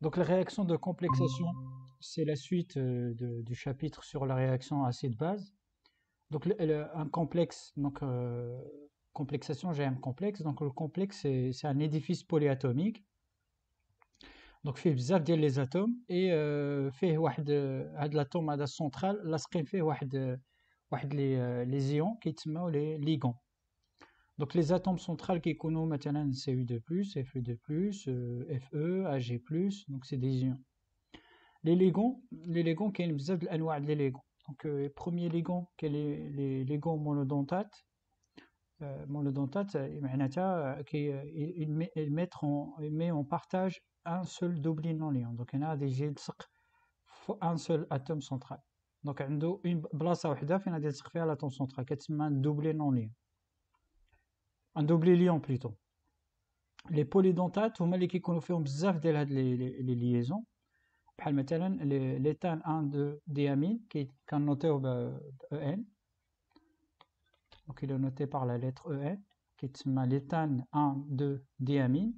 Donc la réaction de complexation, c'est la suite euh, de- du chapitre sur la réaction acide-base. Donc le- le- un complexe, donc euh, complexation, j'ai un complexe. Donc le complexe, c'est c'est un édifice polyatomique. Donc فيه بزاف ديال les atomes et euh, فيه واحد euh, هاد l'atome هذا central لاصقين فيه واحد euh, واحد les euh, les ions كيتسموا les ligands. Donc les atomes centrales كيكونوا مثلا Cu2+, Fe2+, euh, Fe, Ag+, donc c'est des ions. Les ligands, les ligands كاين بزاف د الانواع ديال les ligands. Donc euh, premier ligand كاين les les ligands monodentates. Euh, monodentates euh, معناتها كي ils met- ils mettent en ils met en partage un seul double non liant. Donc هنا غادي يجي يلصق في un seul atome central. Donc عنده une بلاصة وحدة فين غادي يلصق فيها l'atome central كتسمى double non liant. Un double liant plutôt. Les polydentates هما اللي كيكونوا فيهم بزاف ديال هاد لي لي لي liaisons بحال مثلا لي- l'éthane 1 2 diamine qui كنوتيو ب ب En donc il est noté par la lettre En qui تسمى l'éthane 1 2 diamine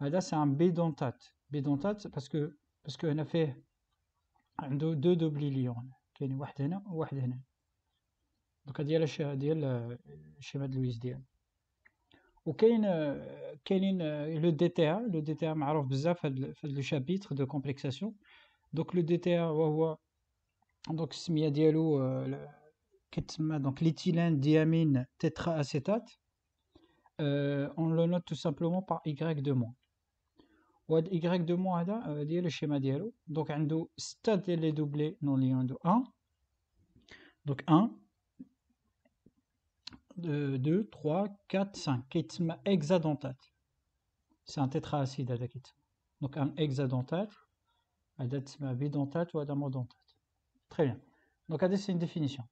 هذا c'est un bidentate bidentate parce que parce que هنا فيه عنده deux double liants كاين واحد هنا وواحد هنا دوك هادي هي الش- ديال الشيما د لويس ديالنا وكاين آه، كاينين لو دي تي ا لو دي تي ا معروف بزاف في هاد في هاد لو شابيتر دو كومبلكساسيون دونك لو دي تي ا وهو دونك السميه ديالو آه، ل- كتسمى دونك ليثيلين ديامين تترا اسيتات اون لو نوت تو سامبلومون بار y دو مون وهاد y دو مون هذا آه، ديال الشيما ديالو دونك عنده ستة ديال لي دوبلي نون ليون عنده 1 دونك 1 2, 3, 4, 5. C'est un tétraacide, à Donc un hexadentate, adatma bidentate ou adamodentate. Très bien. Donc c'est une définition.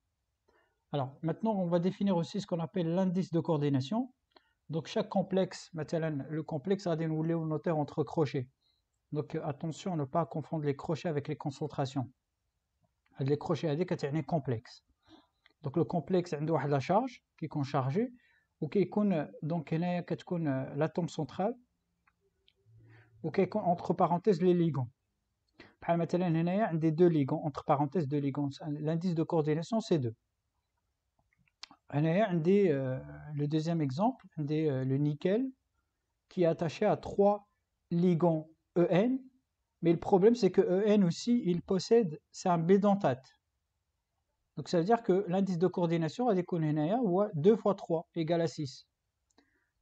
Alors maintenant, on va définir aussi ce qu'on appelle l'indice de coordination. Donc chaque complexe, le complexe a des ou notaire entre crochets. Donc euh, attention à ne pas confondre les crochets avec les concentrations. Les crochets AD, c'est un complexe donc le complexe عنده واحد لا شارج كيكون شارجي وكيكون دونك هنايا كتكون l'atome central وكيكون entre parenthèses les ligands بحال مثلا هنايا عندي deux ligands entre parenthèses deux ligands l'indice de coordination c'est 2 هنايا عندي euh, le deuxième exemple عندي euh, le nickel qui est attaché à trois ligands En mais le problème c'est que En aussi il possède c'est un bidentate donc ça veut dire que l'indice de coordination a déconné 2 fois 3 égale à 6.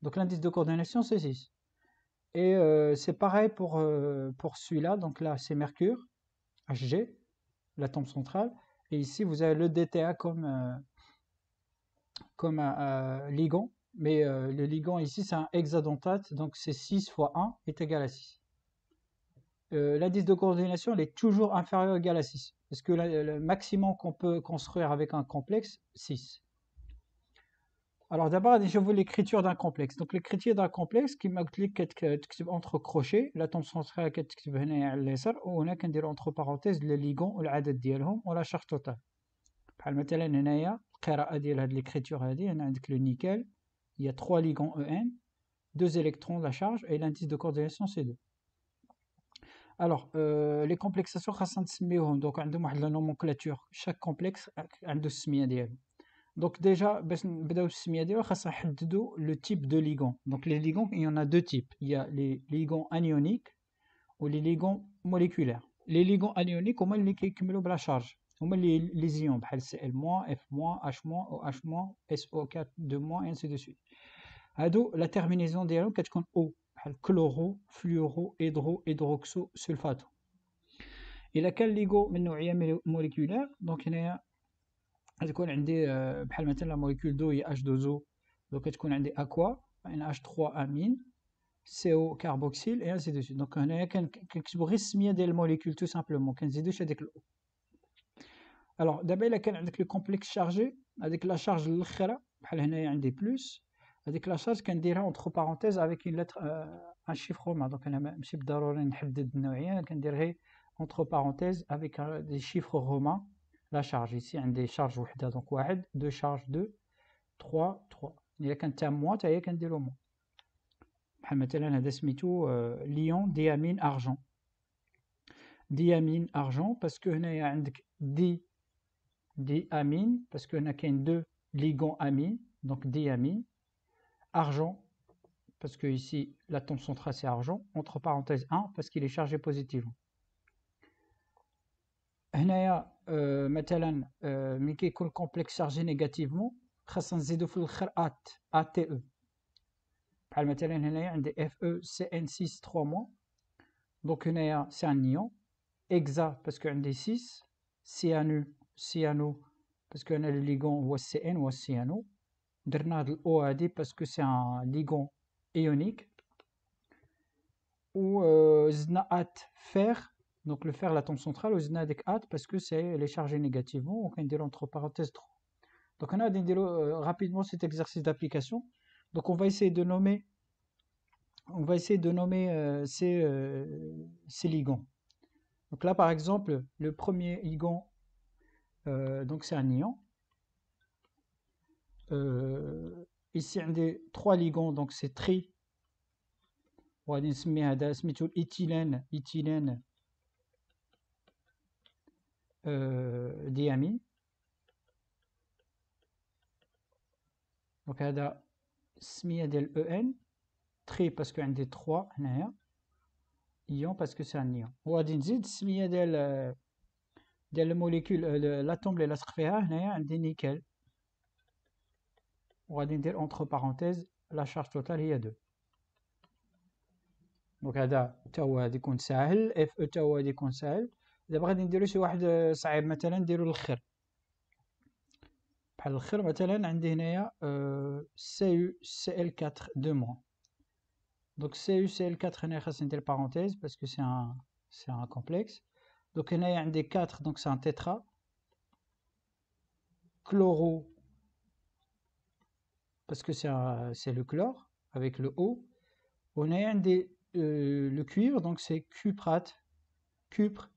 Donc l'indice de coordination c'est 6. Et euh, c'est pareil pour, euh, pour celui-là. Donc là c'est mercure, Hg, la tombe centrale. Et ici vous avez le DTA comme, euh, comme un, ligand. Mais le ligand ici c'est un hexadentate. Donc c'est 6 fois 1 est égal à 6. l'indice de coordination il est toujours inférieur ou égal à 6. parce que la- le maximum qu'on peut construire avec un complexe 6 alors d'abord غادي نشوفوا l'écriture d'un complexe donc l'écriture d'un complexe كما قلت لك كتك- تكتب entre crochets l'atome central كتكتب هنايا على اليسار وهنا كنديروا entre parenthèses le ligand والعدد ديالهم ولا charge totale بحال مثلا هنايا القراءة ديال هاد l'écriture هادي هنا عندك le nickel il y a 3 ligands En deux électrons la charge et l'indice de coordination c'est 2 alors euh, les complexations خاصنا نسميوهم donc عندهم واحد la nomenclature chaque complexe عنده السمية ديالو donc déjà باش نبداو السمية ديالو خاصنا نحددوا le type de ligand donc les ligands il y en a deux types il y a les ligands anioniques ou les ligands moléculaires les ligands anioniques هما اللي كيكملوا بلا شارج هما اللي les ions بحال Cl-, F-, H-, OH-, SO4 2- et ainsi de suite هادو la terminaison ديالهم كتكون O بحال كلورو فلورو هيدرو هيدروكسو سلفاتو الا كان ليغو من نوعيه ميلو- موليكولير دونك هنايا غتكون عندي آه، بحال مثلا لا موليكول دو هي اش 2 زو دونك كتكون عندي اكوا ان اش 3 امين سي او كاربوكسيل اي انسي دو سويت دونك هنايا كن- كنكتبو غير السميه ديال الموليكول تو سامبلومون كنزيدوش هذيك الاو الوغ دابا الا كان عندك لو كومبلكس شارجي هذيك لا شارج الاخرى بحال هنايا عندي بلوس هذيك لا شارج كنديرها اونتر بارونتيز افيك اون لتر ان شيفر رومان دونك انا ماشي بالضروري نحدد النوعيه كندير غير اونتر بارونتيز افيك دي شيفر رومان لا شارج ici عندي شارج وحده دونك واحد دو شارج دو 3 3 الا كانت تاع موا حتى هي كنديرو موا بحال مثلا هذا سميتو ليون ديامين ارجون diamine argent parce que هنايا عندك di diamine parce que هنا كاين deux ligands amine donc diamine argent parce que ici l'atome central c'est argent entre parenthèses 1 parce qu'il est chargé positivement هنايا euh, مثلا euh, ملي كيكون complexe chargé négativement خاصنا نزيدو في الاخر ات ate بحال مثلا هنايا عندي fe cn6 3 mois donc هنايا c'est un ion hexa parce que عندي 6 cyano cyano parce que هنا le ligand هو CN هو cyano de OAD parce que c'est un ligand ionique. Ou euh, Znaat fer, donc le fer l'atome centrale, ou Znaadek at parce que c'est les chargés négativement, entre parenthèses Donc on a euh, rapidement cet exercice d'application. Donc on va essayer de nommer, on va essayer de nommer euh, ces, ces, ligands. Donc là par exemple, le premier ligand, donc c'est un ion. Euh, ici, on a trois ligands, donc c'est tri. On va dire éthylène, éthylène euh, diamine. Donc, on a EN, tri parce qu'on a trois, ion parce que c'est un ion وغادي نزيد السميه ديال ديال الموليكول l'atome اللي لاصق فيها هنايا عندي نيكل وغادي ندير entre parenthèses la charge totale هي 2 دونك هذا حتى هو غادي يكون ساهل اف او حتى هو غادي يكون ساهل دابا غادي نديرو شي واحد صعيب مثلا نديرو الاخر بحال الاخر مثلا عندي هنايا سي يو سي ال 4 2 موان Donc CuCl4 c'est une parenthèse parce que c'est un, c'est un complexe. Donc on a un des 4, donc c'est un tétra. Chloro, parce que c'est le chlore avec le O. On a un des, euh, le cuivre, donc c'est cuprate, cupre,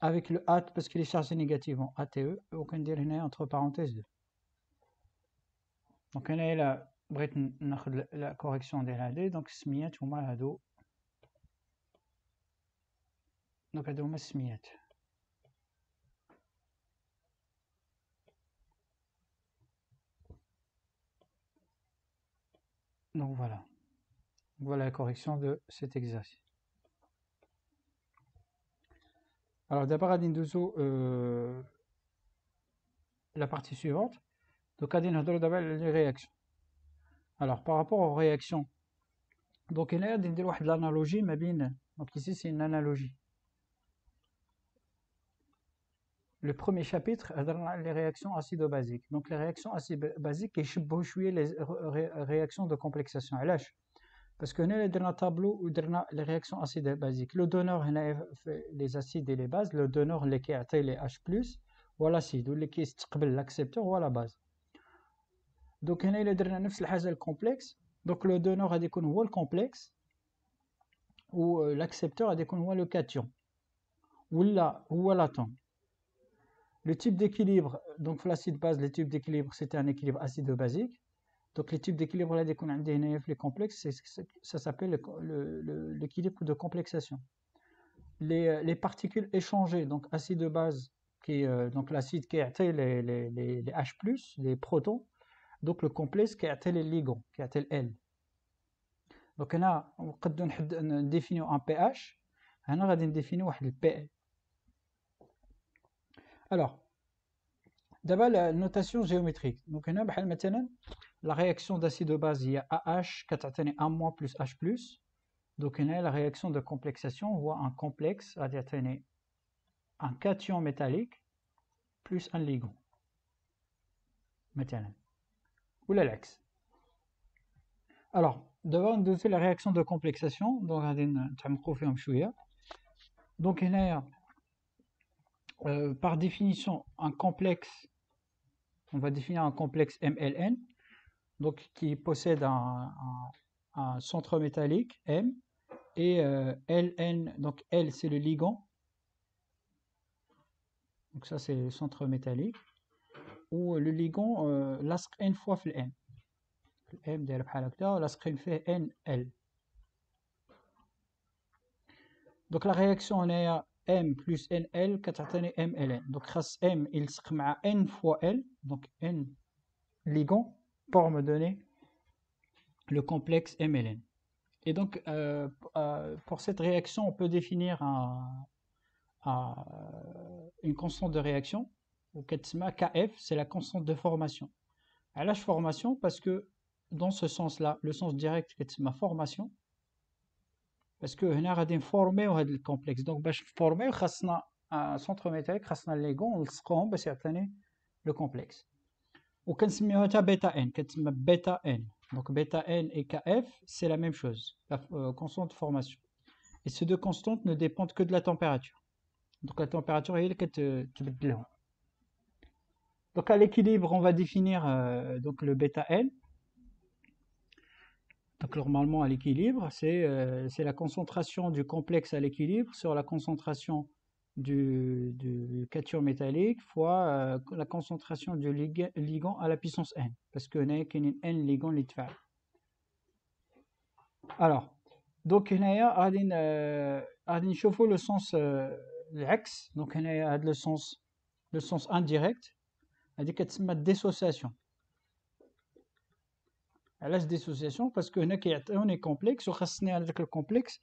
avec le AT, parce que les charges négatives ont ATE, aucun délai entre parenthèses Donc on a la, la correction des donc smiyat ou ma hado. Donc hado ma smiyat. Donc voilà. Voilà la correction de cet exercice. Alors d'abord, Adindozo, euh, la partie suivante. Donc d'abord les réactions. Alors, par rapport aux réactions, donc il y a l'analogie, mais bien, donc ici c'est une analogie. le premier chapitre, euh, les réactions acido-basiques. Donc les réactions acido-basiques, ils les réactions de complexation. Parce que nous avons un tableau où les réactions acido-basiques. Le donneur, les acides et les bases. Le donneur, les qui les H+, ou l'acide, ou l'accepteur ou la base. Donc nous avons le complexe. Donc le donneur a des le complexe, ou euh, l'accepteur a des le cation, ou là, ou l'atom. Le type d'équilibre, donc l'acide base, les types d'équilibre, c'était un équilibre acide-basique. Donc les types d'équilibre, là, dès qu'on a les complexes, ça s'appelle l'équilibre de complexation. Les, euh, particules échangées, donc acide-base, qui euh, donc l'acide qui a les, les, les, H+, les protons, donc le complexe qui a les ligands, qui a L. Donc on a, on définit un pH, on a défini le pL. Alors, d'abord la notation géométrique. Donc on a la réaction d'acide de base, il y a AH, 1 plus H+. Donc on a la réaction de complexation, on voit un complexe, un cation métallique plus un ligand. Maintenant ou l'axe. Alors, d'abord, on doit la réaction de complexation. Donc, donc il y a euh, par définition un complexe, on va définir un complexe MLN, donc qui possède un, centre métallique M et euh, LN, donc L c'est le ligand, donc ça c'est le centre métallique, ou le ligand لاصق n fois في n m داير بحال هكذا لاصقين فيه n l Donc la réaction on a M plus NL كتعطيني MLN. Donc grâce M il se مع N fois L, donc N ligand pour me donner le complexe MLN. Et donc euh, euh, pour cette réaction on peut définir un, un, une constante de réaction ou KF, c'est la constante de formation. À l'âge formation parce que dans ce sens-là, le sens direct c'est ma formation parce que هنا غادي نفورميو هذا الكومبلكس دونك باش نفورميو خاصنا سونتر ميتاليك خاصنا ليغون نلصقوهم باش يعطيني لو كومبلكس وكنسميوها حتى بيتا ان كتسمى بيتا ان دونك بيتا ان اي كا اف سي لا ميم شوز لا كونستانت فورماسيون et ces deux constantes ne dépendent que de la température donc la température هي اللي كتبدلهم donc à l'équilibre on va définir euh, donc le bêta n Donc normalement à l'équilibre, euh, c'est la concentration du complexe à l'équilibre sur la concentration du, du cation métallique fois euh, la concentration du ligand à la puissance n. Parce que n n ligand l'itfal. Alors, donc هنايا غادي غادي نشوفوا le sens العكس donc هنايا هذا le sens le sens indirect هذه كتسمى dissociation علاش ديسوسياسيون باسكو هنا كيعطيوني كومبلكس وخاصني هذاك الكومبلكس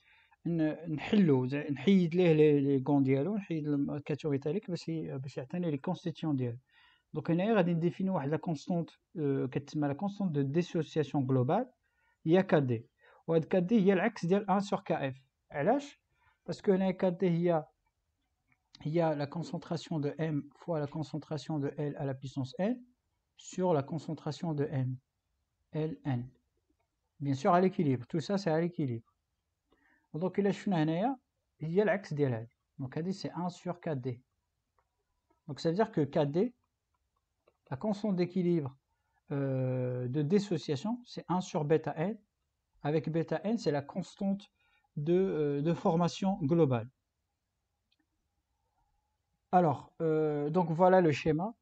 نحلو نحيد ليه لي كون ديالو نحيد الكاتيون ايتاليك باش باش يعطيني لي كونستيتيون ديالو دونك هنايا غادي نديفيني واحد لا كونستونت كتسمى لا كونستونت دو ديسوسياسيون جلوبال هي كا دي وهاد كا دي هي العكس ديال 1 سور كا اف علاش باسكو هنايا كا دي هي هي لا concentration de m fois la concentration de L à la puissance n sur la concentration de m Ln. Bien sûr à l'équilibre, tout ça c'est à l'équilibre. Donc il y a l'axe ديال Donc KD c'est 1 sur KD. Donc ça veut dire que KD, la constante d'équilibre euh, de dissociation, c'est 1 sur bêta n. Avec bêta n, c'est la constante de, euh, de, formation globale. Alors, euh, donc voilà le schéma.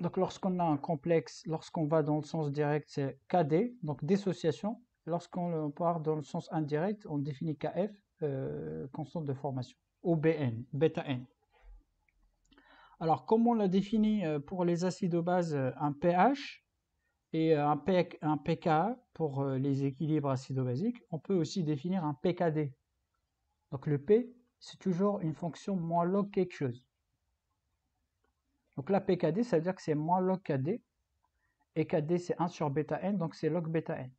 Donc lorsqu'on a un complexe, lorsqu'on va dans le sens direct, c'est KD, donc dissociation. Lorsqu'on part dans le sens indirect, on définit KF, euh, constante de formation, ou BN, bêta N. Alors, comme on l'a défini euh, pour les acides de base, euh, un pH et un, un pKa pour les équilibres acido-basiques, on peut aussi définir un pKd. Donc le P, c'est toujours une fonction moins log quelque chose. Donc la PKD, ça veut dire que c'est moins log KD. Et KD, c'est 1 sur bêta n, donc c'est log bêta n.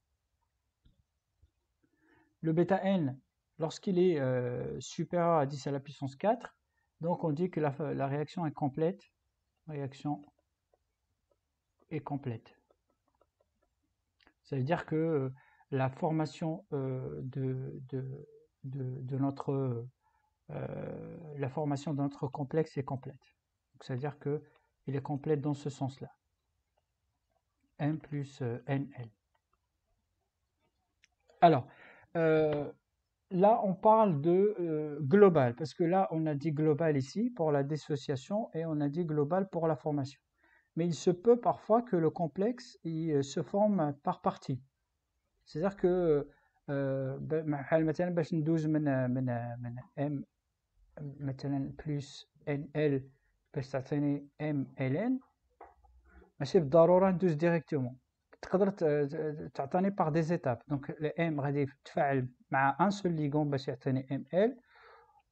Le bêta n, lorsqu'il est euh, supérieur à 10 à la puissance 4, donc on dit que la, réaction est complète. Réaction est complète. Ça veut dire que la formation de notre complexe est complète. C'est-à-dire qu'il est complète dans ce sens-là. M plus euh, NL. Alors, euh, là, on parle de euh, global, parce que là, on a dit global ici pour la dissociation et on a dit global pour la formation. Mais il se peut parfois que le complexe il se forme par partie. C'est-à-dire que M plus NL باش تعطيني ام ال ان ماشي بالضروره ندوز ديريكتومون تقدر تعطيني باغ دي زيتاب دونك الام غادي يتفاعل مع ان سول ليغون باش يعطيني ام ال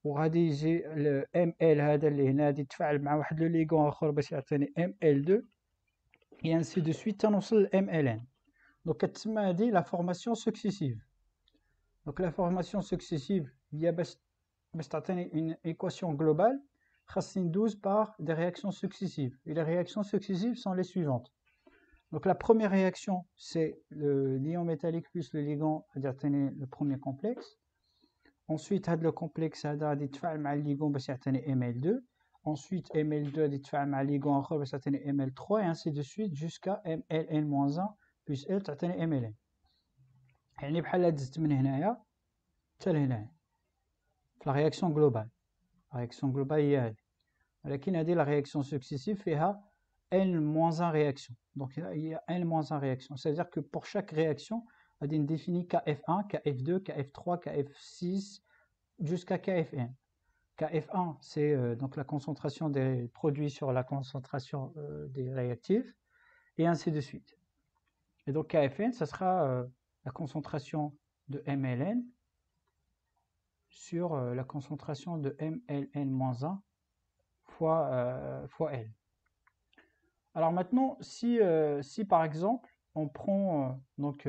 وغادي يجي الام ال هذا اللي هنا غادي يتفاعل مع واحد لو ليغون اخر باش يعطيني ام ال 2 et ainsi de suite تنوصل لام ال ان دونك كتسمى هادي لا فورماسيون سكسيسيف دونك لا فورماسيون سكسيسيف هي باش باش تعطيني اون ايكواسيون جلوبال Racine 12 par des réactions successives. Et les réactions successives sont les suivantes. Donc la première réaction, c'est le liant métallique plus le ligand à tenir le premier complexe. Ensuite, le complexe a يتفاعل مع ligand باش يعطيني ML2. Ensuite, ML2 a يتفاعل مع ligand اخر باش يعطيني ML3 et ainsi de suite jusqu'à MLN-1 plus L تعطيني MLN. يعني بحال دزت من هنايا حتى لهنايا. في la réaction globale. réaction globale هي هذه ولكن هذه la réaction successive فيها n-1 réaction donc il y a n-1 réaction c'est à dire que pour chaque réaction on définit KF1 KF2 KF3 KF6 jusqu'à KFN. KF1, c'est euh, donc la concentration des produits sur la concentration euh, des réactifs, et ainsi de suite. Et donc KFN, ça sera euh, la concentration de MLN sur la concentration de MLN-1 fois, fois L. Alors maintenant, si, si par exemple, on prend, donc,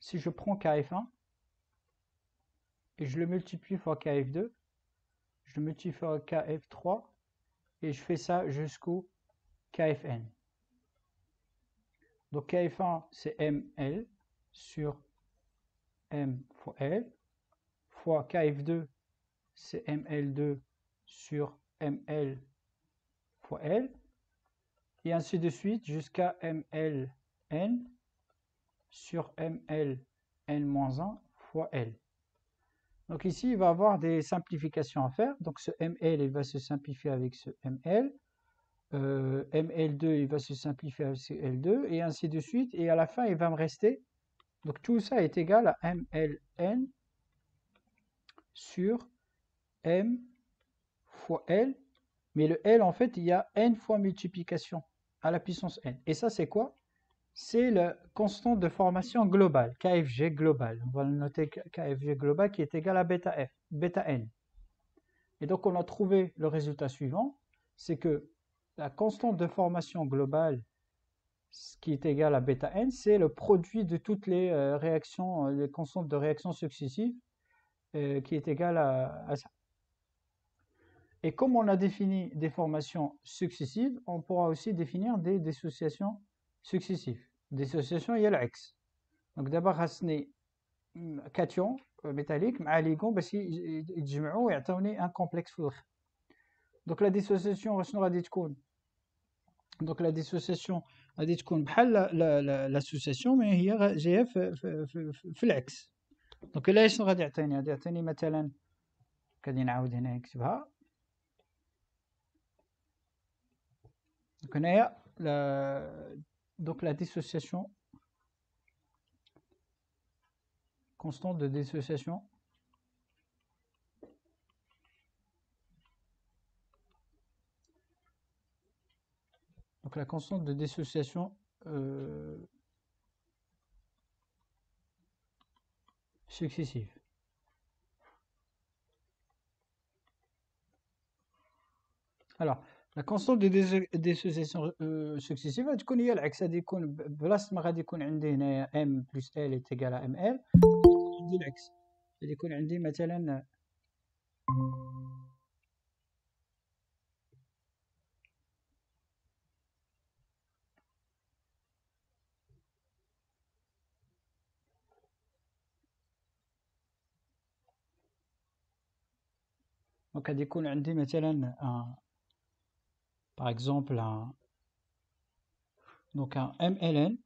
si je prends KF1 et je le multiplie fois KF2, je multiplie par KF3 et je fais ça jusqu'au KFN. Donc KF1 c'est ML sur M fois L fois KF2 c'est ML2 sur ML fois L et ainsi de suite jusqu'à MLN sur MLN-1 fois L. Donc ici, il va avoir des simplifications à faire. Donc ce ML, il va se simplifier avec ce ML. Euh, ML2, il va se simplifier avec ce L2, et ainsi de suite. Et à la fin, il va me rester. Donc tout ça est égal à MLN sur M fois L. Mais le L, en fait, il y a N fois multiplication à la puissance N. Et ça, c'est quoi? C'est la constante de formation globale, KFG global. On va le noter KFG global qui est égal à bêta N. Et donc on a trouvé le résultat suivant, c'est que la constante de formation globale qui est égal à bêta n, c'est le produit de toutes les euh, réactions, euh, les constantes de réaction successives, qui est égal à, ça. Et comme on a défini des formations successives, on pourra aussi définir des dissociations successives. Dissociation, il y a l'axe. Donc d'abord, Hasni, cation métallique, Maligon, parce qu'ils et un complexe Donc la dissociation, donc la dissociation, l'association, mais il y a GF, l'axe. تكون بحال لاسوسياسيون مي هي جايه في, في, في, في العكس دونك الا شنو غادي يعطيني غادي يعطيني مثلا غادي نعاود هنا نكتبها دونك هنايا donc la dissociation constante de dissociation donc la constante de dissociation euh, successive alors la constante de dissociation euh, successive غادي تكون هي العكس غادي يكون بلاصه ما غادي يكون عندي هنايا m plus l est égal à ml عندي العكس غادي يكون عندي مثلا دونك غادي يكون عندي مثلا par exemple un donc un MLN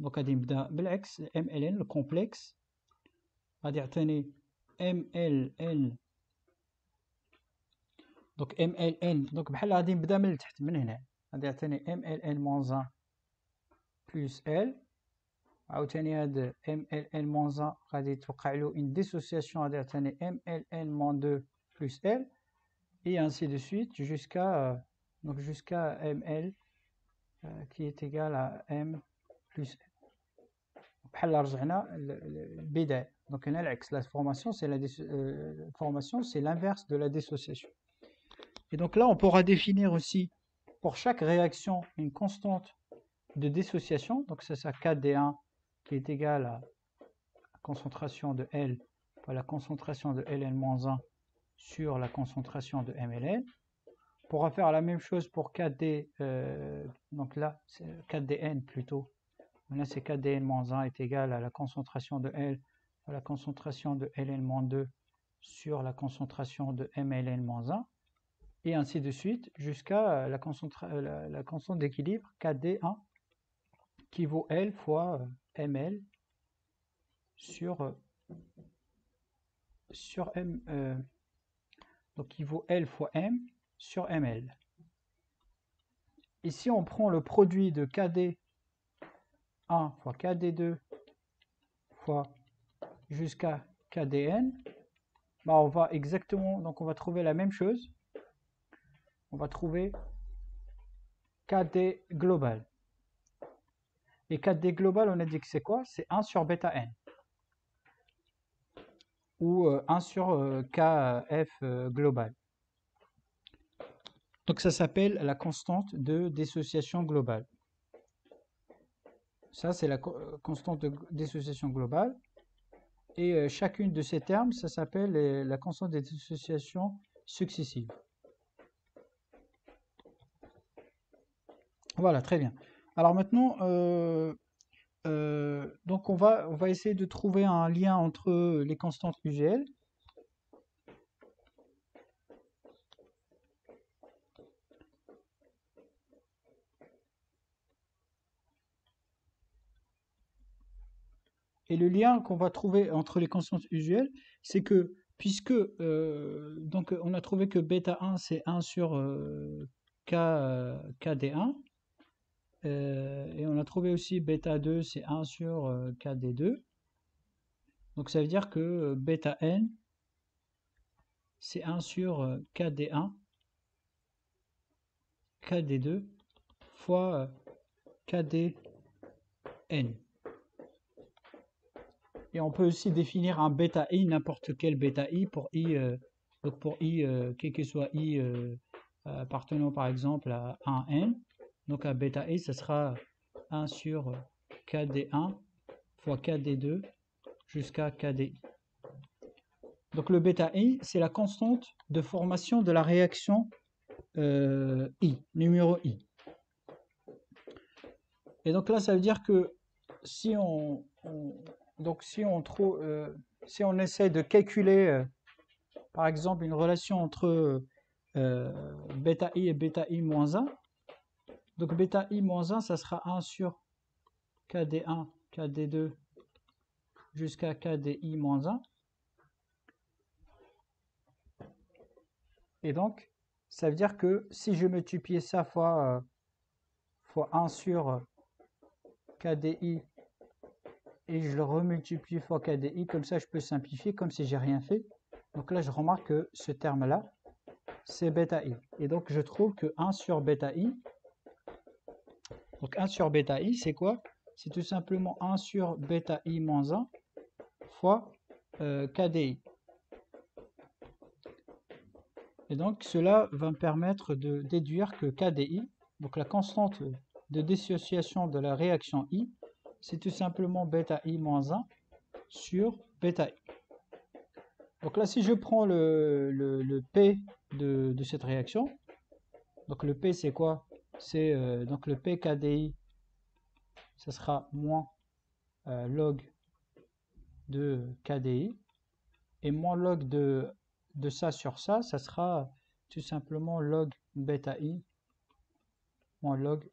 donc غادي نبدا بالعكس MLN le complexe غادي يعطيني MLN donc MLN donc بحال غادي نبدا من التحت من هنا غادي يعطيني MLN moins 1 plus L عاوتاني هاد MLN moins 1 غادي توقع له une dissociation غادي يعطيني MLN moins 2 plus L, et ainsi de suite jusqu'à euh, jusqu'à ML euh, qui est égal à M plus L. Donc, la formation, c'est la euh, c'est l'inverse de la dissociation. Et donc là, on pourra définir aussi pour chaque réaction une constante de dissociation. Donc c'est ça KD1 qui est égal à la concentration de L, la concentration de Ln-1 sur la concentration de MLN pourra faire la même chose pour KD, euh, donc là, KDN plutôt. Là, c'est KDN-1 est égal à la concentration de L, à la concentration de Ln-2 sur la concentration de MLN-1, et ainsi de suite, jusqu'à la, la, constante d'équilibre KD1, qui vaut L fois euh, ML sur, euh, sur M, euh, donc qui vaut L fois M, sur ml. Ici, on prend le produit de KD1 fois KD2 fois jusqu'à KDN. bah, on va exactement, donc on va trouver la même chose. On va trouver KD global. Et KD global, on a dit que c'est quoi? C'est 1 sur bêta n. Ou 1 euh, sur euh, KF euh, global. Donc ça s'appelle la constante de dissociation globale. Ça, c'est la constante de dissociation globale. Et chacune de ces termes, ça s'appelle la constante de dissociation successive. Voilà, très bien. Alors maintenant, euh, donc on va, essayer de trouver un lien entre les constantes UGL. Et le lien qu'on va trouver entre les constantes usuelles, c'est que puisque euh, on a trouvé que bêta 1 c'est 1 sur K, KD1, euh, et on a trouvé aussi bêta 2, c'est 1 sur euh, KD2. Donc ça veut dire que euh, bêta n, c'est 1 sur KD1, KD2 fois KDN. Et on peut aussi définir un bêta i, n'importe quel bêta i pour i, donc pour i, quel que soit i appartenant par exemple à 1n. Donc à bêta i, ce sera 1 sur KD1 fois KD2 jusqu'à KDI. Donc le bêta i, c'est la constante de formation de la réaction euh, I, numéro I. Et donc là, ça veut dire que si on, donc si on trouve, euh, si on essaie de calculer, euh, par exemple, une relation entre bêta i et bêta i moins 1, donc bêta i moins 1, ça sera 1 sur KD1, KD2 jusqu'à KDI moins 1. Et donc, ça veut dire que si je multiplie ça fois, euh, fois 1 sur KDI et je le remultiplie fois KDI, comme ça je peux simplifier comme si j'ai rien fait. Donc là, je remarque que ce terme-là, c'est bêta i. Et donc, je trouve que 1 sur bêta i, donc 1 sur bêta i, c'est quoi? C'est tout simplement 1 sur bêta i moins 1 fois euh, KDI. Et donc cela va me permettre de déduire que KDI, donc la constante de dissociation de la réaction I, c'est tout simplement bêta i moins 1 sur bêta i. Donc là, si je prends le, P de, de, cette réaction, donc le P c'est quoi? C'est euh, donc le PKDI, ce sera moins euh, log de KDI, et moins log de, de ça sur ça, ça sera tout simplement log bêta i moins log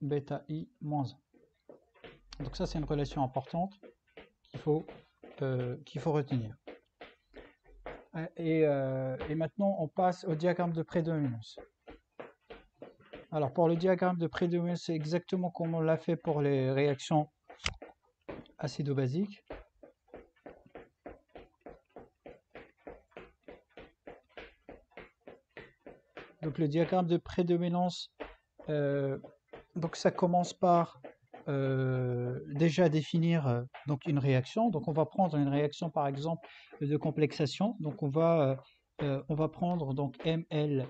bêta i moins 1. Donc ça c'est une relation importante qu'il faut, euh, qu'il faut retenir. Et, et, maintenant on passe au diagramme de prédominance. Alors pour le diagramme de prédominance, c'est exactement comme on l'a fait pour les réactions acido-basiques. Donc le diagramme de prédominance, euh, donc ça commence par euh, déjà définir euh, une réaction. Donc on va prendre une réaction par exemple de complexation. Donc on va on va prendre donc ML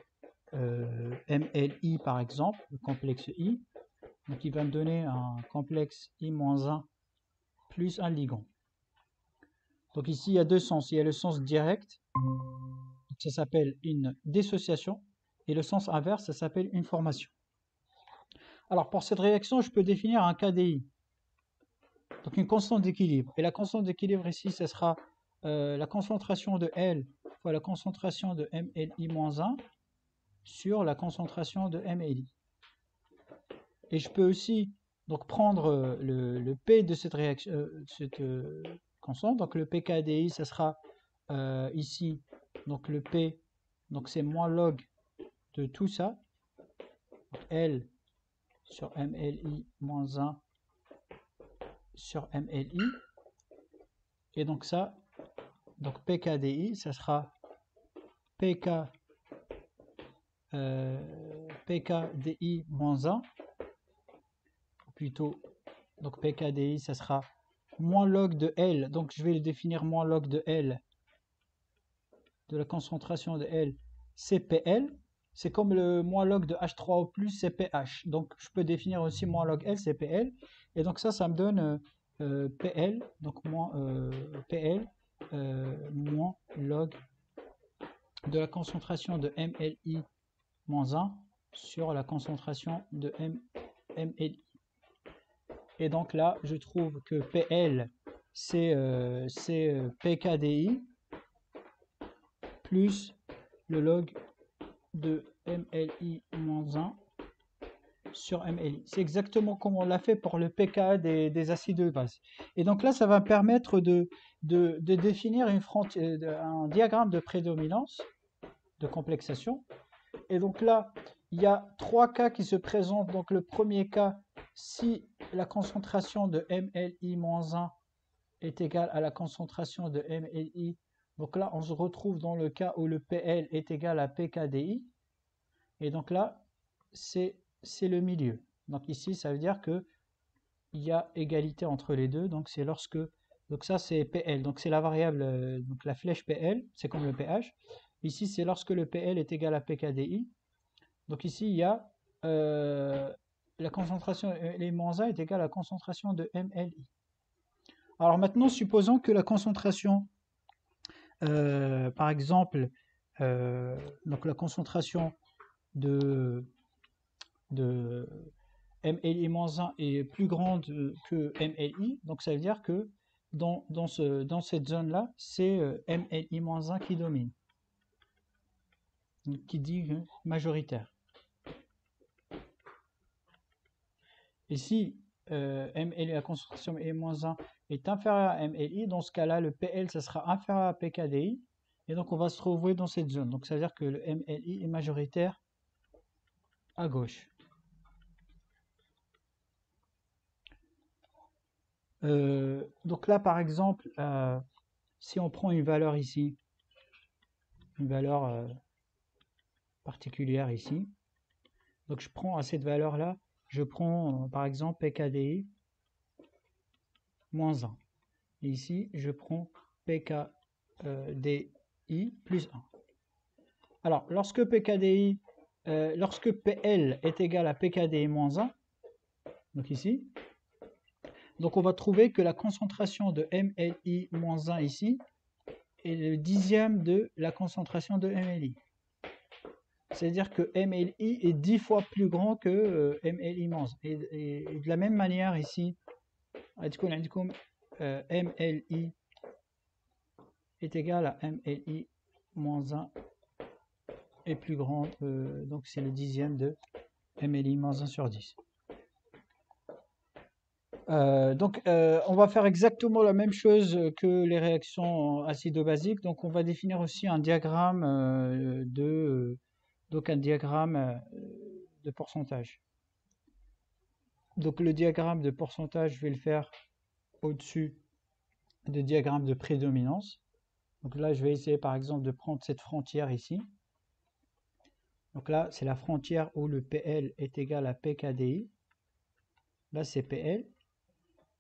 euh, MLI par exemple, le complexe I. Donc il va me donner un complexe I-1 plus un ligand. Donc ici il y a deux sens. Il y a le sens direct, ça s'appelle une dissociation, et le sens inverse, ça s'appelle une formation. Alors pour cette réaction, je peux définir un KDI, donc une constante d'équilibre. Et la constante d'équilibre ici, ce sera euh, la concentration de L fois la concentration de MLI-1 sur la concentration de MLI. Et je peux aussi donc prendre euh, le, P de cette réaction, euh, cette euh, constante. Donc le PKDI, ça sera ici, donc le P, donc c'est moins log de tout ça. L sur MLI moins 1 sur MLI. Et donc ça, donc PKDI, ça sera PK, euh, PKDI moins 1, plutôt, donc PKDI, ça sera moins log de L, donc je vais le définir moins log de L, de la concentration de L, CPL, c'est comme le moins log de H3O plus CPH, donc je peux définir aussi moins log L, CPL, et donc ça, ça me donne euh, euh, PL, donc moins euh, PL, moins log de la concentration de MLI 1 sur la concentration de MLI. Et donc là, je trouve que PL, c'est euh, euh PKDI plus le log de MLI-1 sur MLI. C'est exactement comme on l'a fait pour le pK des, des, acides de base. Et donc là, ça va permettre de, définir frontière, un diagramme de prédominance, de complexation. Et donc là, il y a trois cas qui se présentent. Donc le premier cas, si la concentration de MLI-1 est égale à la concentration de MLI, donc là on se retrouve dans le cas où le PL est égal à PKDI, et donc là c'est le milieu. Donc ici ça veut dire que il y a égalité entre les deux, donc c'est lorsque, donc ça c'est PL, donc c'est la variable, euh, donc la flèche PL, c'est comme le pH, ici c'est lorsque le PL est égal à PKDI, donc ici il y a euh, la concentration de est égale à la concentration de MLI. Alors maintenant, supposons que la concentration, euh, par exemple, euh, donc la concentration de, de MLI-1 est plus grande que MLI, donc ça veut dire que dans, dans, ce, dans cette zone-là, c'est euh, MLI-1 qui domine, qui dit majoritaire. Et si euh, MLI, la concentration M-1 est inférieure à MLI, dans ce cas-là, le PL, ça sera inférieur à PKDI. Et donc, on va se trouver dans cette zone. Donc, ça veut dire que le MLI est majoritaire à gauche. Euh, donc là, par exemple, euh, si on prend une valeur ici, une valeur particulière ici, donc je prends à cette valeur-là je prends euh, par exemple PKDI moins 1. ici, je prends PKDI plus 1. Alors, lorsque PKDI, euh, lorsque PL est égal à PKDI moins 1, donc ici, donc on va trouver que la concentration de MLI moins 1 ici est le dixième de la concentration de MLI. C'est-à-dire que MLI est 10 fois plus grand que euh, MLI Et, et, de la même manière ici, euh, MLI est égal à MLI moins 1 est plus grand, euh, donc c'est le dixième de MLI moins 1 sur 10. donc on va faire exactement la même chose que les réactions acido-basiques. Donc on va définir aussi un diagramme de donc un diagramme euh, de pourcentage. Donc le diagramme de pourcentage, je vais le faire au-dessus du diagramme de prédominance. Donc là, je vais essayer par exemple de prendre cette frontière ici. Donc là, c'est la frontière où le PL est égal à PKDI. Là, c'est PL.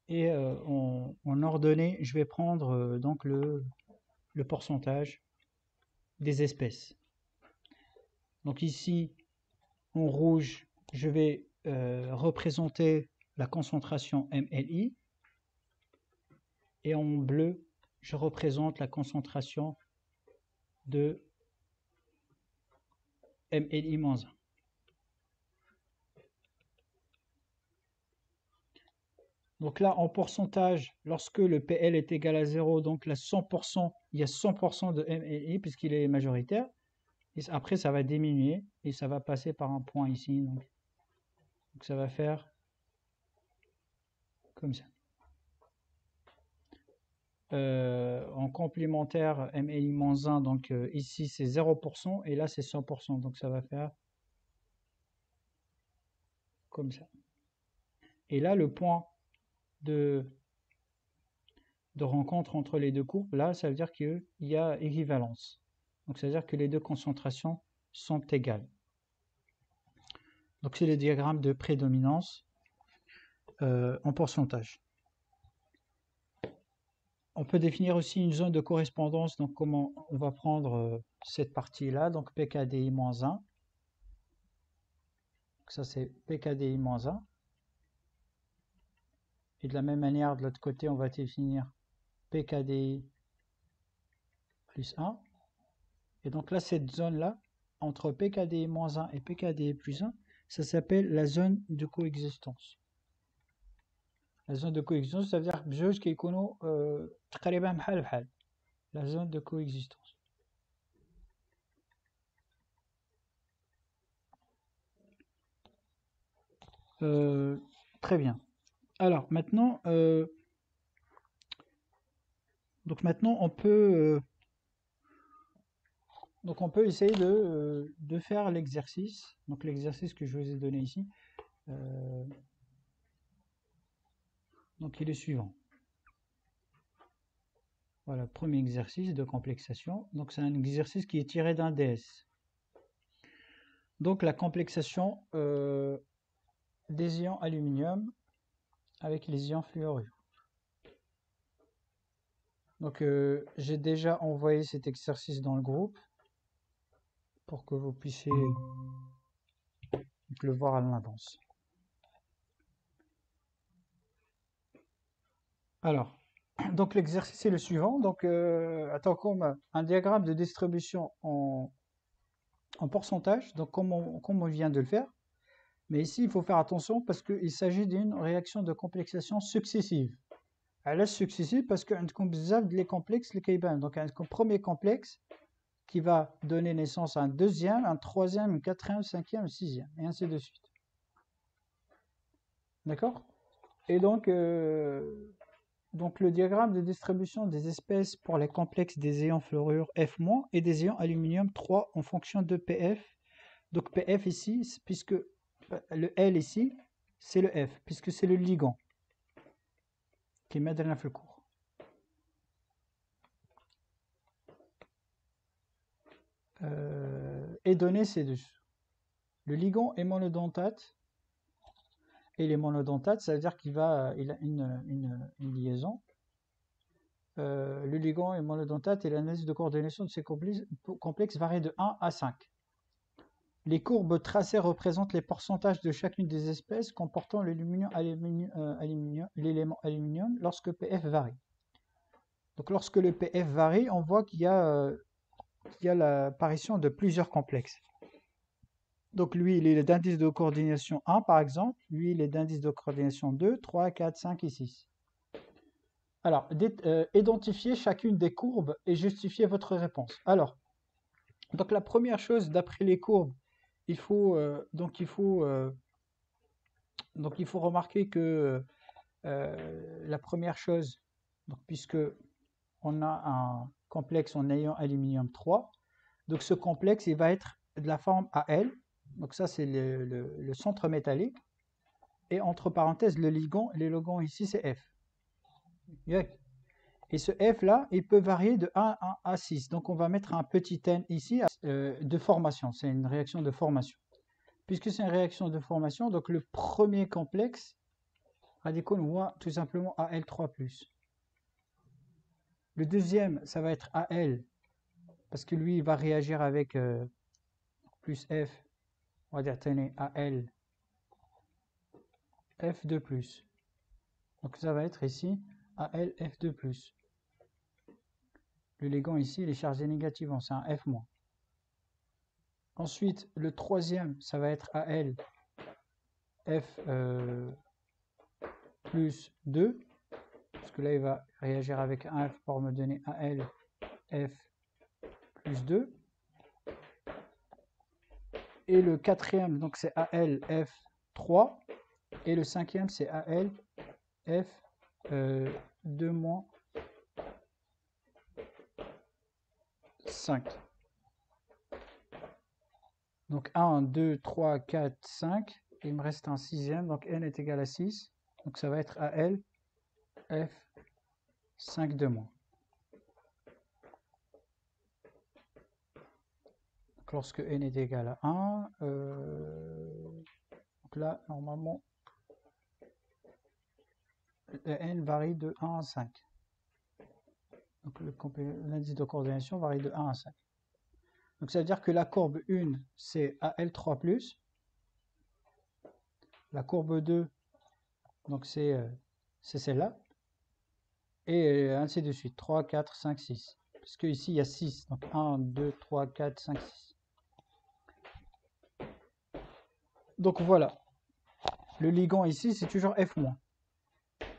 Et euh, en, ordonnée, je vais prendre euh, donc le, le pourcentage des espèces. Donc ici, en rouge, je vais euh, représenter la concentration MLI. Et en bleu, je représente la concentration de MLI-1. Donc là, en pourcentage, lorsque le PL est égal à 0, donc là, 100%, il y a 100% de MLI puisqu'il est majoritaire après, ça va diminuer et ça va passer par un point ici. Donc, ça va faire comme ça. Euh, en complémentaire MLI-1, donc euh, ici c'est 0% et là c'est 100%. Donc ça va faire comme ça. Et là, le point de de rencontre entre les deux courbes, là, ça veut dire qu'il y a équivalence. Donc, ça veut dire que les deux concentrations sont égales. Donc, c'est le diagramme de prédominance euh, en pourcentage. On peut définir aussi une zone de correspondance. Donc, comment on va prendre euh, cette partie-là, donc PKDI-1. Ça, c'est PKDI-1. Et de la même manière, de l'autre côté, on va définir PKDI plus 1. Et donc là, cette zone-là, entre PKDE-1 et PKDE plus 1, ça s'appelle la zone de coexistence. La zone de coexistence, ça veut dire que qui est euh, la zone de coexistence. Euh, très bien. Alors maintenant, euh, donc maintenant on peut donc on peut essayer de, euh, de faire l'exercice. Donc l'exercice que je vous ai donné ici. donc il est suivant. Voilà, premier exercice de complexation. Donc c'est un exercice qui est tiré d'un DS. Donc la complexation des ions aluminium avec les ions fluorures. Donc euh, j'ai déjà envoyé cet exercice dans le groupe pour que vous puissiez le voir à l'avance. Alors, donc l'exercice est le suivant. Donc, euh, attends, comme un diagramme de distribution en, en pourcentage, donc comme on, vient de le faire. Mais ici, il faut faire attention parce qu'il s'agit d'une réaction de complexation successive. Elle est successive parce qu'on a les complexes, les Donc, un premier complexe qui va donner naissance à un deuxième, un troisième, un quatrième, un cinquième, un sixième, et ainsi de suite. D'accord? Et donc, euh, donc, le diagramme de distribution des espèces pour les complexes des ions fluorure F- et des ions aluminium 3 en fonction de PF. Donc, PF ici, puisque le L ici, c'est le F, puisque c'est le ligand qui met dans le. Euh, deux. Le ligand est monodontate. Et les monodontates, ça veut dire qu'il va, il a une, liaison. Euh, le ligand est monodontate et l'analyse de coordination de ces complexes varie de 1 à 5. Les courbes tracées représentent les pourcentages de chacune des espèces comportant l'élément aluminium, lorsque PF varie. Donc lorsque le PF varie, on voit qu'il y a, euh, l'apparition de plusieurs complexes. Donc lui, il est d'indice de coordination 1 par exemple, lui, il est d'indice de coordination 2, 3, 4, 5 et 6. Alors, euh, identifiez chacune des courbes et justifiez votre réponse. Alors, donc la première chose, d'après les courbes, il faut euh, donc il faut euh, donc il faut remarquer que la première chose, puisque on a un complexe en ayant aluminium 3, donc ce complexe il va être de la forme AL, donc ça c'est le, centre métallique, et entre parenthèses le ligand, les ligands ici c'est F. Et ce F là, il peut varier de 1 à 6. Donc on va mettre un petit n ici euh, de formation. C'est une réaction de formation. Puisque c'est une réaction de formation, donc le premier complexe radical, on voit tout simplement Al3+. Le deuxième, ça va être Al, parce que lui, il va réagir avec euh, plus F. On va dire, tenez, Al, F2+. Donc ça va être ici AL F2+. Le ligand ici, il est chargé négativement, c'est un F-. Ensuite, le troisième, ça va être AL F euh, plus 2, parce que là, il va réagir avec un F pour me donner AL F plus 2. Et le quatrième, donc c'est AL F3. Et le cinquième, c'est AL F2 euh, moins 5. Donc 1, 2, 3, 4, 5. Il me reste un sixième, donc n est égal à 6. Donc ça va être AL, F, 5 de moins. Donc lorsque n est égal à 1, euh, donc là, normalement, n varie de 1 à 5. Donc l'indice de coordination varie de 1 à 5. Donc ça veut dire que la courbe 1, c'est AL3+. La courbe 2, donc c'est euh, celle-là Et euh, ainsi de suite. 3, 4, 5, 6. Parce qu'ici, il y a 6. Donc 1, 2, 3, 4, 5, 6. Donc voilà. Le ligand ici, c'est toujours F-.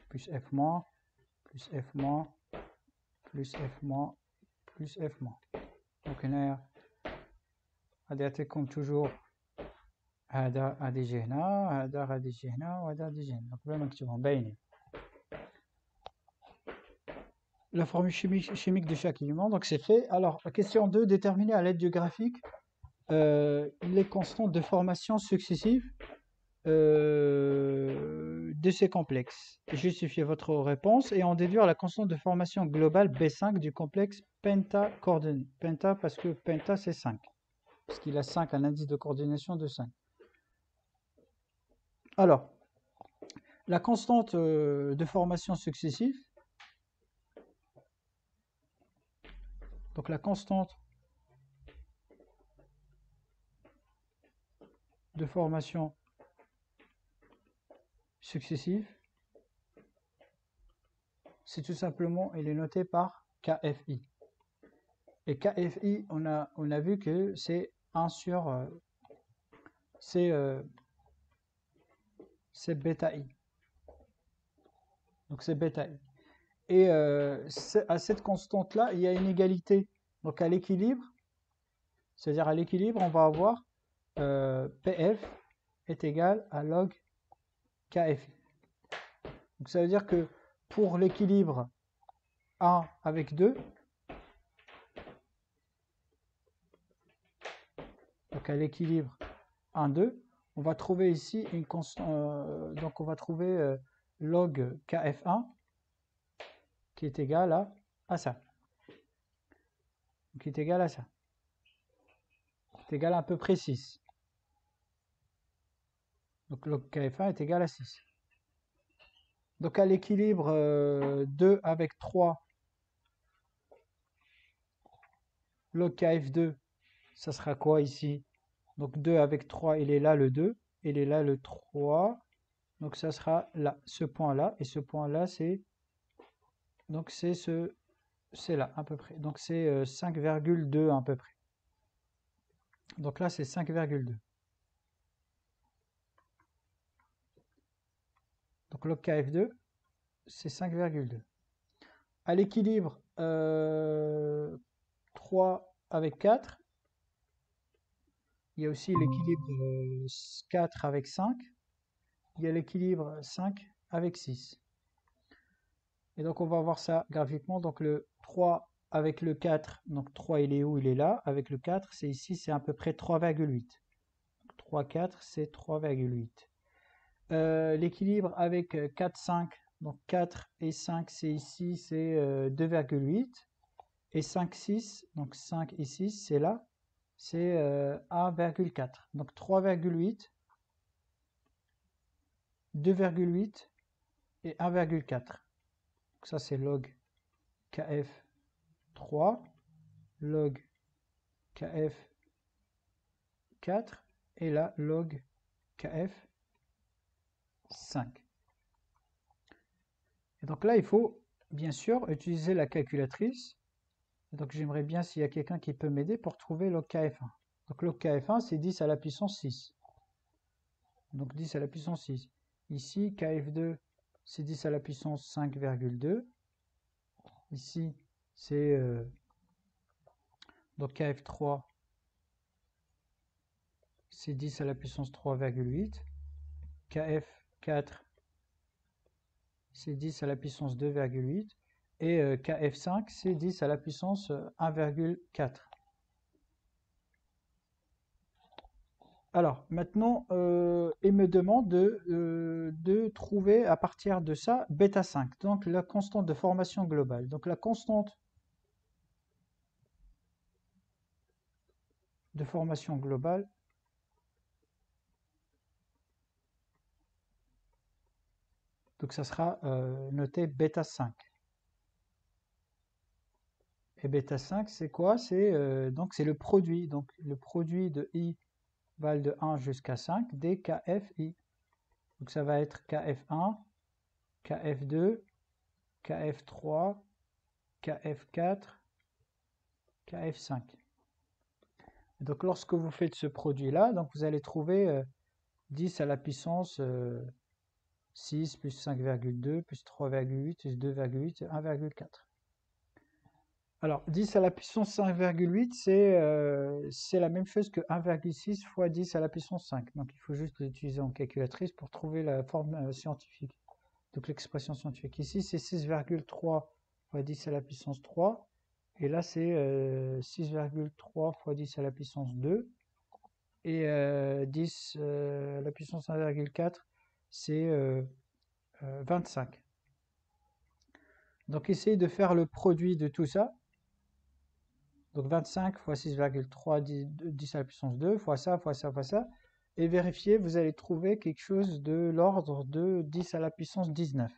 Plus F-, plus F-, plus F-, plus F-. Donc on a غادي comme toujours هذا غادي يجي هنا هذا غادي يجي هنا وهذا غادي يجي هنا قبل ما نكتبهم باينين la formule chimique, de chaque élément, donc c'est fait. Alors, question 2, déterminer à l'aide du graphique euh, les constantes de formation successives euh, de ces complexes. Justifiez votre réponse et en déduire la constante de formation globale B5 du complexe penta-coordonné. Penta parce que penta c'est 5. Parce qu'il a 5, un indice de coordination de 5. Alors, la constante euh, de formation successive, donc la constante de formation successive, c'est tout simplement, il est noté par KFI. Et KFI, on a, vu que c'est 1 sur, euh, c'est euh, bêta i. Donc c'est bêta i. Et euh, à cette constante-là, il y a une égalité. Donc à l'équilibre, c'est-à-dire à l'équilibre, on va avoir PF est égal à log KFI. Donc ça veut dire que pour l'équilibre 1 avec 2, donc à l'équilibre 1, 2, on va trouver ici une constante, euh, donc on va trouver euh, log KF1 qui est égal à, ça. Qui est égal à ça. C'est égal à à peu près 6. Donc log KF1 est égal à 6. Donc à l'équilibre 2 euh, avec 3, log KF2, ça sera quoi ici? Donc 2 avec 3, il est là le 2, il est là le 3. Donc ça sera là, ce point-là. Et ce point-là, c'est donc c'est ce c'est là à peu près. Donc c'est 5,2 euh, à peu près. Donc là, c'est 5,2. Donc log KF2, c'est 5,2. À l'équilibre 3 euh, avec 4, il y a aussi l'équilibre 4 avec 5. Il y a l'équilibre 5 avec 6. Et donc on va voir ça graphiquement. Donc le 3 avec le 4, donc 3 il est où? Il est là. Avec le 4, c'est ici, c'est à peu près 3,8. 3, 4, c'est 3,8. Euh, l'équilibre avec 4, euh, 5, donc 4 et 5, c'est ici, c'est 2,8. Euh, et 5, 6, donc 5 et 6, c'est là, c'est 1,4. Donc 3,8, 2,8 et 1,4. Donc ça, c'est log KF 3, log KF 4, et là, log KF 5. Et donc là, il faut bien sûr utiliser la calculatrice. donc j'aimerais bien s'il y a quelqu'un qui peut m'aider pour trouver log KF1. Donc log KF1, c'est 10 à la puissance 6. Donc 10 à la puissance 6. Ici, KF2, c'est 10 à la puissance 5,2. Ici, c'est euh, donc KF3, c'est 10 à la puissance 3,8. KF 4, c'est 10 à la puissance 2,8. Et euh, KF5, c'est 10 à la puissance 1,4. Alors, maintenant, euh, il me demande de, euh, de trouver à partir de ça bêta 5, donc la constante de formation globale. Donc la constante de formation globale, donc ça sera euh, noté bêta 5. Et bêta 5, c'est quoi? C'est donc c'est le produit, donc le produit de i valent de 1 jusqu'à 5 des KFI. Donc ça va être KF1, KF2, KF3, KF4, KF5. Donc lorsque vous faites ce produit-là, donc vous allez trouver 10 euh, à la puissance 6 euh, plus 5,2 plus 3,8 plus 2,8 1,4. Alors, 10 à la puissance 5,8, euh, c'est la même chose que 1,6 fois 10 à la puissance 5. Donc, il faut juste l'utiliser en calculatrice pour trouver la forme euh, scientifique. Donc, l'expression scientifique. Ici, c'est 6,3 fois 10 à la puissance 3. Et là, c'est 6,3 euh, fois 10 à la puissance 2. Et 10 à la puissance 1,4, c'est 25. Donc, essayez de faire le produit de tout ça. Donc 25 fois 6,3, 10 à la puissance 2, fois ça, fois ça, fois ça. Et vérifiez, vous allez trouver quelque chose de l'ordre de 10 à la puissance 19.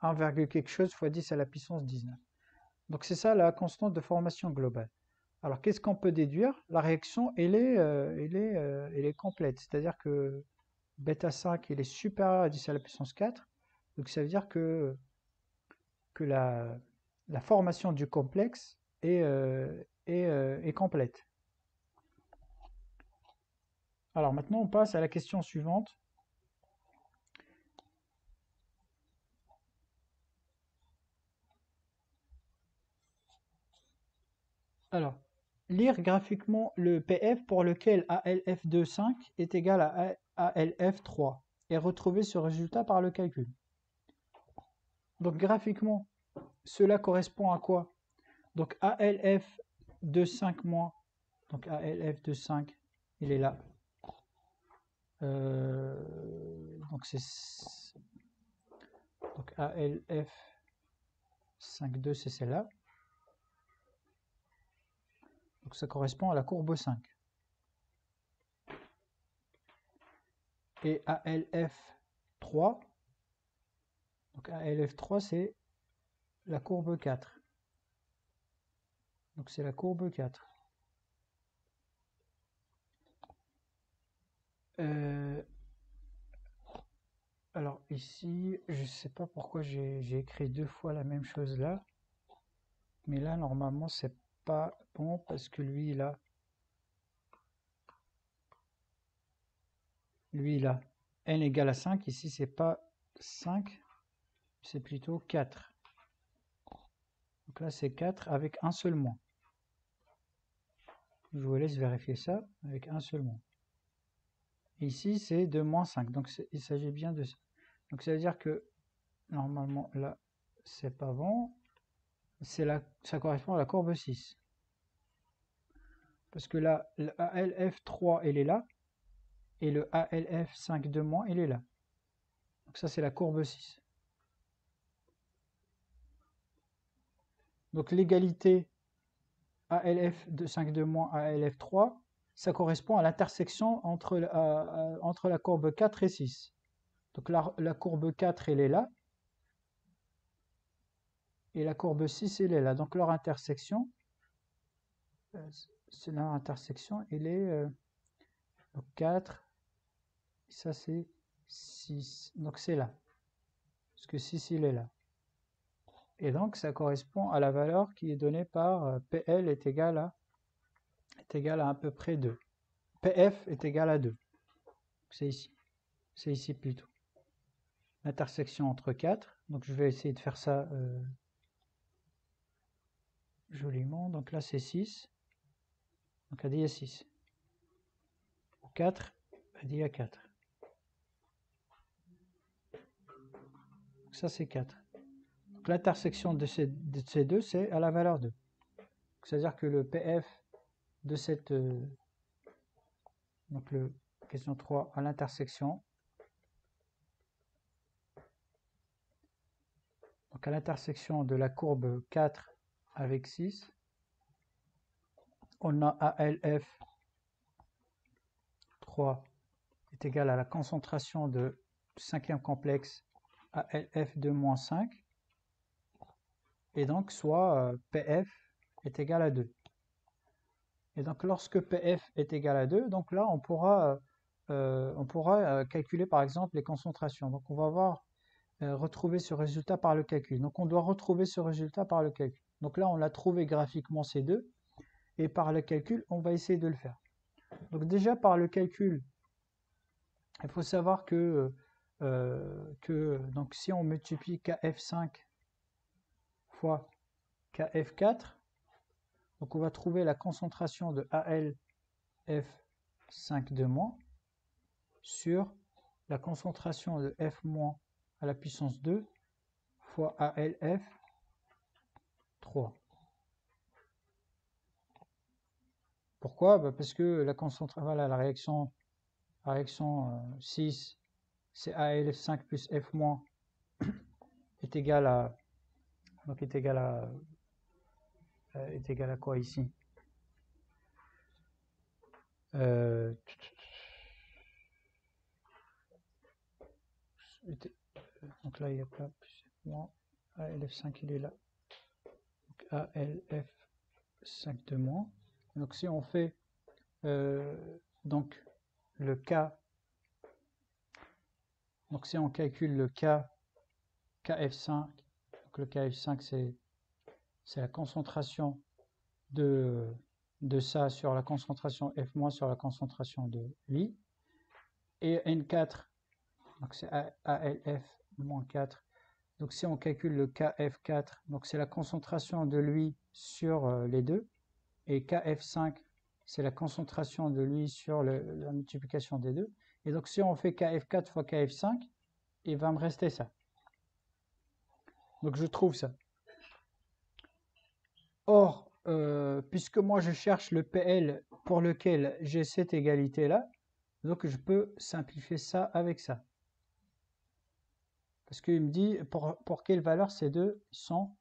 1, quelque chose fois 10 à la puissance 19. Donc c'est ça la constante de formation globale. Alors qu'est-ce qu'on peut déduire? La réaction, elle est, euh, elle est, euh, elle est complète. C'est-à-dire que bêta 5, il est supérieur à 10 à la puissance 4. Donc ça veut dire que, que la, la formation du complexe est, euh, euh, est, complète. Alors maintenant, on passe à la question suivante. Alors, lire graphiquement le PF pour lequel ALF25 est égal à ALF3 et retrouver ce résultat par le calcul. Donc graphiquement, cela correspond à quoi? Donc ALF de 5 mois, donc ALF de 5, il est là. Euh, donc c'est donc ALF 5,2 c'est celle-là. Donc ça correspond à la courbe 5. Et ALF 3, donc ALF 3 c'est la courbe 4. Donc c'est la courbe 4. Euh, alors ici, je sais pas pourquoi j'ai écrit deux fois la même chose là. Mais là, normalement, c'est pas bon parce que lui, a... Lui, a n égale à 5. Ici, c'est pas 5, c'est plutôt 4. Donc là, c'est 4 avec un seul moins. Je vous laisse vérifier ça avec un seul moins. Ici, c'est de moins 5. Donc, il s'agit bien de ça. Donc, ça veut dire que, normalement, là, c'est pas bon. Ça correspond à la courbe 6. Parce que là, le ALF3, elle est là. Et le ALF5 de moins, il est là. Donc ça, c'est la courbe 6. Donc l'égalité ALF de 5 de moins ALF 3, ça correspond à l'intersection entre, euh, euh, la courbe 4 et 6. Donc la, la, courbe 4, elle est là. Et la courbe 6, elle est là. Donc leur intersection, euh, c'est leur intersection, elle est 4, ça c'est 6. Donc c'est là. Parce que 6, il est là. Et donc, ça correspond à la valeur qui est donnée par euh, PL est égal à, est égal à à peu près 2. PF est égal à 2. C'est ici. C'est ici plutôt. L'intersection entre 4. Donc, je vais essayer de faire ça euh, joliment. Donc là, c'est 6. Donc, AD à 6. 4, AD à 4. ça, c'est 4 l'intersection de ces, deux, c'est à la valeur 2. C'est-à-dire que le PF de cette, euh, Donc le question 3 à l'intersection. Donc à l'intersection de la courbe 4 avec 6, on a ALF 3 est égal à la concentration de cinquième complexe ALF de moins 5. Et donc, soit euh, PF est égal à 2. Et donc, lorsque PF est égal à 2, donc là, on pourra, euh, on pourra euh, calculer par exemple les concentrations. Donc, on va voir retrouver ce résultat par le calcul. Donc, on doit retrouver ce résultat par le calcul. Donc là, on l'a trouvé graphiquement ces deux. Et par le calcul, on va essayer de le faire. Donc déjà, par le calcul, il faut savoir que, euh, que donc si on multiplie KF5 fois KF4, donc on va trouver la concentration de ALF5 de moins sur la concentration de F- à la puissance 2 fois ALF 3. Pourquoi? Bah, Parce que la concentration, voilà, la réaction, la réaction 6, euh, c'est ALF5 plus F- est égal à donc est égal à euh, est égal à quoi ici? Euh, donc là il n'y a pas plus moins ALF5 il est là. Donc ALF5 de moins. Donc si on fait euh, donc le K, donc si on calcule le K, KF5, donc le KF5 c'est la concentration de, ça sur la concentration F- sur la concentration de Li, et N4, donc c'est ALF moins 4, donc si on calcule le KF4, donc c'est la concentration de lui sur euh, les deux, et KF5, c'est la concentration de lui sur la multiplication des deux. Et donc si on fait KF4 fois KF5, il va me rester ça. Donc je trouve ça. Or, euh, puisque moi je cherche le PL pour lequel j'ai cette égalité-là, donc je peux simplifier ça avec ça. Parce qu'il me dit pour, quelle valeur ces deux sont,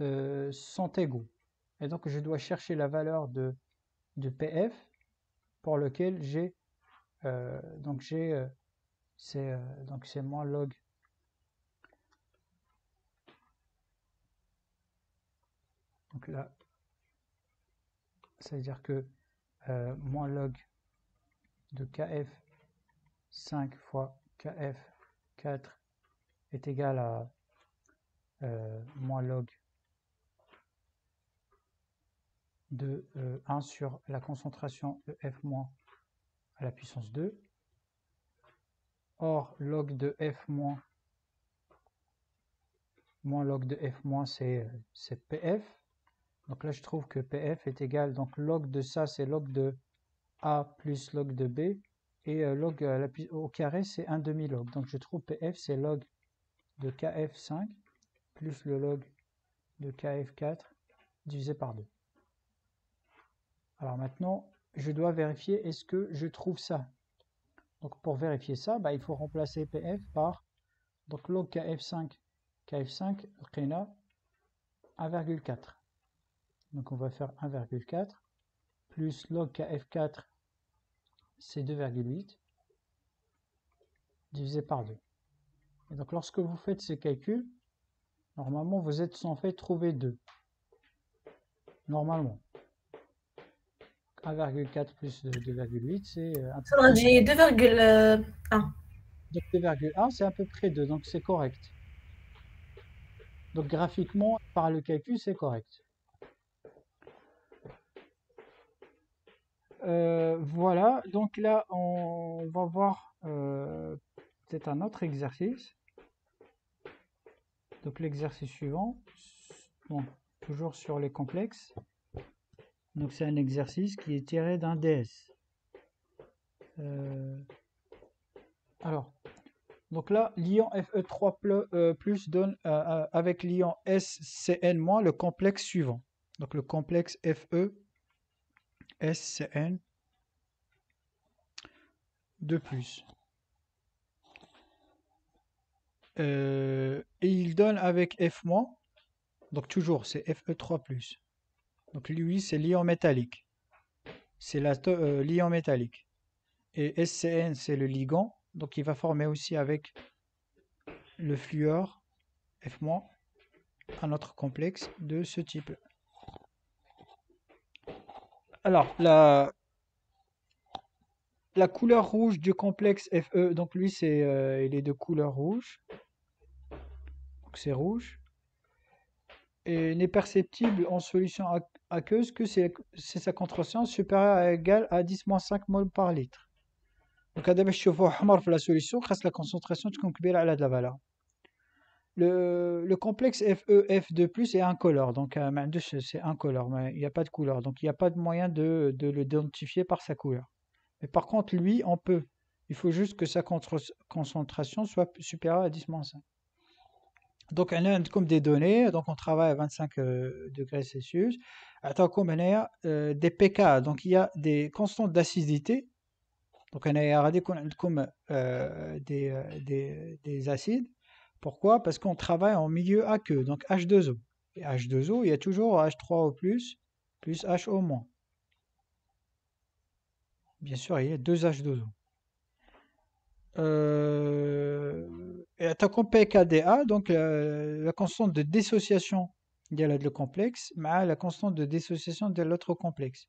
euh, égaux. Et donc, je dois chercher la valeur de, PF pour lequel j'ai euh, donc c'est donc c'est moins log donc là ça veut dire que moins log de kf 5 fois kf 4 est égal à moins log de 1 euh, sur la concentration de F- à la puissance 2. Or, log de F- moins log de F- c'est PF. Donc là, je trouve que PF est égal, donc log de ça, c'est log de A plus log de B. Et euh, log au carré, c'est 1 demi-log. Donc je trouve PF, c'est log de KF5 plus le log de KF4 divisé par 2. Alors maintenant, je dois vérifier est-ce que je trouve ça? Donc pour vérifier ça, bah, il faut remplacer PF par donc log KF5, KF5, Rena 1,4. Donc on va faire 1,4 plus log KF4, c'est 2,8 divisé par 2. Et donc lorsque vous faites ces calculs, normalement vous êtes censé trouver 2. Normalement. 1,4 plus 2,8, c'est euh, un peu... J'ai 2,1. Donc 2,1, c'est à peu près 2, donc c'est correct. Donc graphiquement, par le calcul, c'est correct. Euh, voilà, donc là, on va voir euh, peut-être un autre exercice. Donc l'exercice suivant, toujours sur les complexes. Donc c'est un exercice qui est tiré d'un DS. Euh, alors, donc là, l'ion Fe3 euh, plus donne avec l'ion SCN- le complexe suivant. Donc le complexe Fe SCN de plus. Euh, et il donne avec F-, donc toujours c'est Fe3+. Donc lui c'est l'ion métallique. C'est euh, l'ion métallique. Et SCN c'est le ligand, donc il va former aussi avec le fluor F- un autre complexe de ce type. Alors, la, couleur rouge du complexe Fe, donc lui, c'est, euh, il est de couleur rouge. Donc c'est rouge. Et n'est perceptible en solution aqueuse que c'est sa concentration supérieure ou égale à 10-5 mol par litre. Donc, à la solution, la concentration de à la valeur. Le, le complexe FE-F2+, est incolore, donc euh, c'est incolore, mais il n'y a pas de couleur, donc il n'y a pas de moyen de, de l'identifier par sa couleur. Mais par contre, lui, on peut. Il faut juste que sa concentration soit supérieure à 10 5. Donc, on a comme des données, donc on travaille à 25 euh, degrés Celsius. Attends, comme euh, des pK, donc il y a des constantes d'acidité. Donc, on a euh, des, des, des acides. Pourquoi? Parce qu'on travaille en milieu aqueux, donc H2O. Et H2O, il y a toujours H3O+, plus HO-. Bien sûr, il y a deux H2O. Euh, et attaquons PKDA, donc la, constante de dissociation de le complexe, mais la constante de dissociation de l'autre complexe.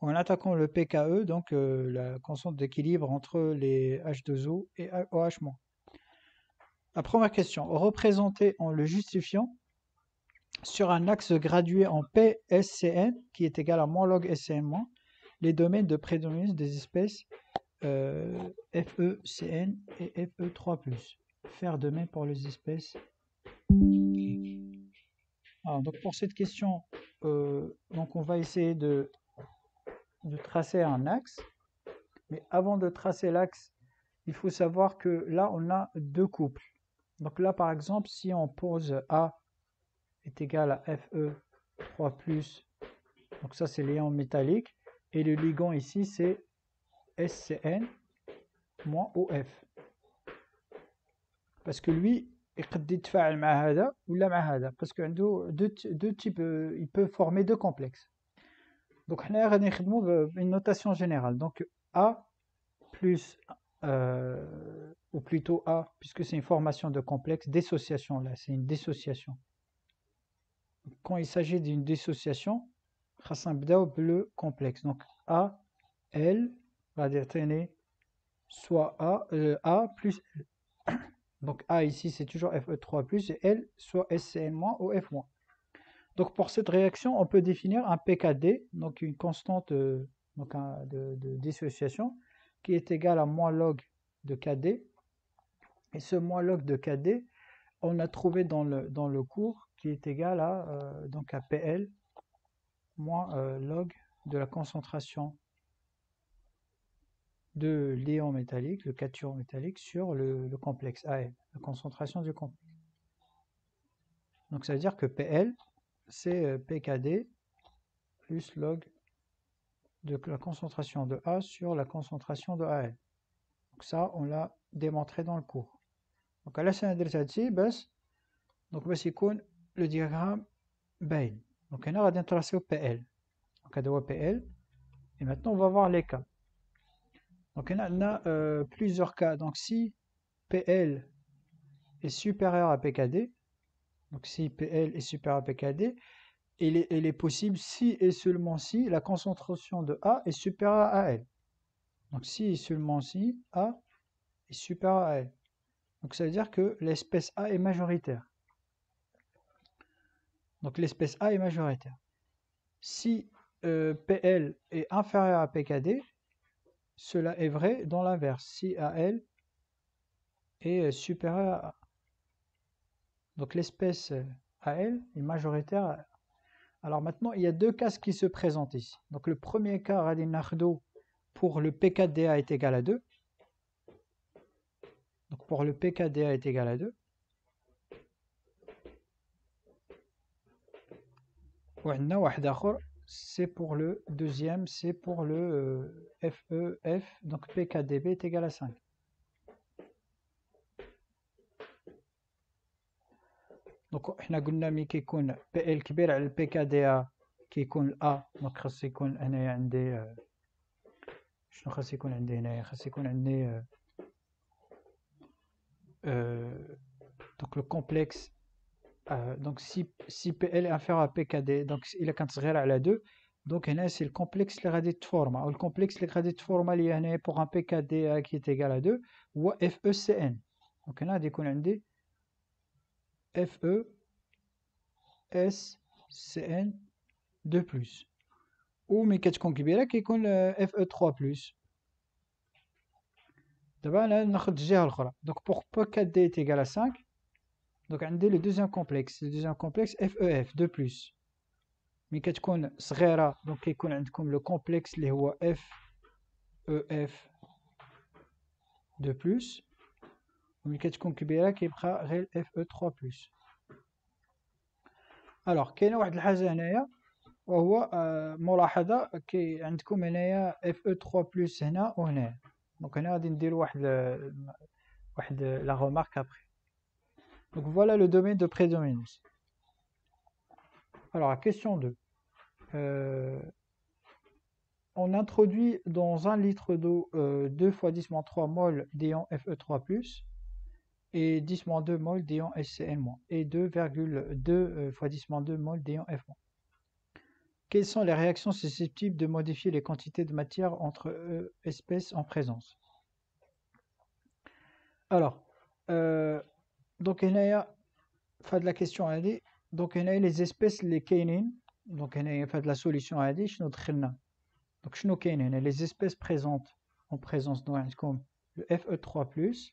En attaquant le PKE, donc euh, la constante d'équilibre entre les H2O et OH-. La première question, représentée en le justifiant sur un axe gradué en PSCN, qui est égal à moins log SCN-, les domaines de prédominance des espèces euh, FECN et FE3+. Faire de même pour les espèces. donc pour cette question, euh, on va essayer de tracer un axe. Mais avant de tracer l'axe, il faut savoir que là, on a deux couples. Donc là, par exemple, si on pose A est égal à Fe 3 donc ça c'est l'ion métallique, et le ligand ici c'est SCN moins OF. Parce que lui, il peut يتفاعل مع هذا ولا مع هذا parce que deux, deux types euh, il peut former deux complexes. Donc on a une notation générale. Donc A plus euh, ou plutôt A, puisque c'est une formation de complexe, dissociation là, c'est une dissociation. Quand il s'agit d'une dissociation, le complexe. Donc A, L va déterminer soit A, euh, A plus L. Donc A ici c'est toujours Fe3 plus et L soit SCN- ou F-. Donc pour cette réaction, on peut définir un PKD, donc une constante euh, donc de, de, dissociation, qui est égal à moins log de KD. Et ce moins log de KD, on a trouvé dans le, dans le cours qui est égal à, euh, donc à PL moins euh, log de la concentration de l'ion métallique, le cation métallique, sur le, le complexe AL, la concentration du complexe. Donc ça veut dire que PL, c'est euh, PKD plus log de la concentration de A sur la concentration de AL. Donc ça, on l'a démontré dans le cours. Donc à la scène de bas donc le diagramme bain. Donc on a tracer au PL. Donc on a PL. Et maintenant on va voir les cas. Donc on a, euh, plusieurs cas. Donc si PL est supérieur à PKD, donc si PL est supérieur à PKD, il est, possible si et seulement si la concentration de A est supérieure à L. Donc si et seulement si A est supérieur à L. Donc ça veut dire que l'espèce A est majoritaire. Donc l'espèce A est majoritaire. Si euh, PL est inférieur à PKD, cela est vrai dans l'inverse. Si AL est supérieur à A. Donc l'espèce AL est majoritaire alors maintenant, il y a deux cases qui se présentent ici. Donc le premier cas, radinardo pour le PKDA est égal à 2. Donc pour le PKDA est égal à 2. C'est pour le deuxième, c'est pour le euh, FEF, donc PKDB est égal à 5. Donc, حنا قلنا ملي كيكون بي ال كبير على البي كي دي ا كيكون ا دونك خاص يكون هنايا عندي شنو خاص يكون عندي هنايا خاص يكون عندي دونك لو كومبلكس دونك سي سي بي ال انفيريور ا بي كي دي دونك الا كانت صغيره على 2 دونك هنا سي الكومبلكس اللي غادي تفورما او الكومبلكس اللي غادي تفورما ليا هنايا بوغ ان بي كي دي ا كي تيغال ا 2 هو اف او سي ان دونك هنا غادي يكون عندي FE S CN 2 plus ou mais كتكون كبيرة كيكون FE 3 plus دابا انا ناخد الجهة الأخرى donc pour P4D est égal à 5 donc عندي le deuxième complexe le deuxième complexe FEF 2 plus مي كتكون صغيرة donc كيكون عندكم le complexe اللي هو FEF 2 plus وملي كتكون كبيرة كيبقى غير FE3 بلس الوغ كاينة واحد الحاجة هنايا وهو آه ملاحظة كي عندكم هنايا FE3 بلس هنا وهنا دونك هنا غادي نديرو واحد واحد لا رومارك ابري Donc voilà le domaine de prédominance. Alors, question 2. Euh, on introduit dans un litre d'eau euh, 2 fois 10 3 mol d'ion Fe3+, et 10 2 mol d'éon SCN- et 2,2 euh, fois 10 2 mol d'éon F-. Quelles sont les réactions susceptibles de modifier les quantités de matière entre euh, espèces en présence? Alors, euh, donc il y a fin de la question elle est donc il y a les espèces les kainin. Donc il y a de la solution elle est notre donc les espèces présentes en présence comme le FE3+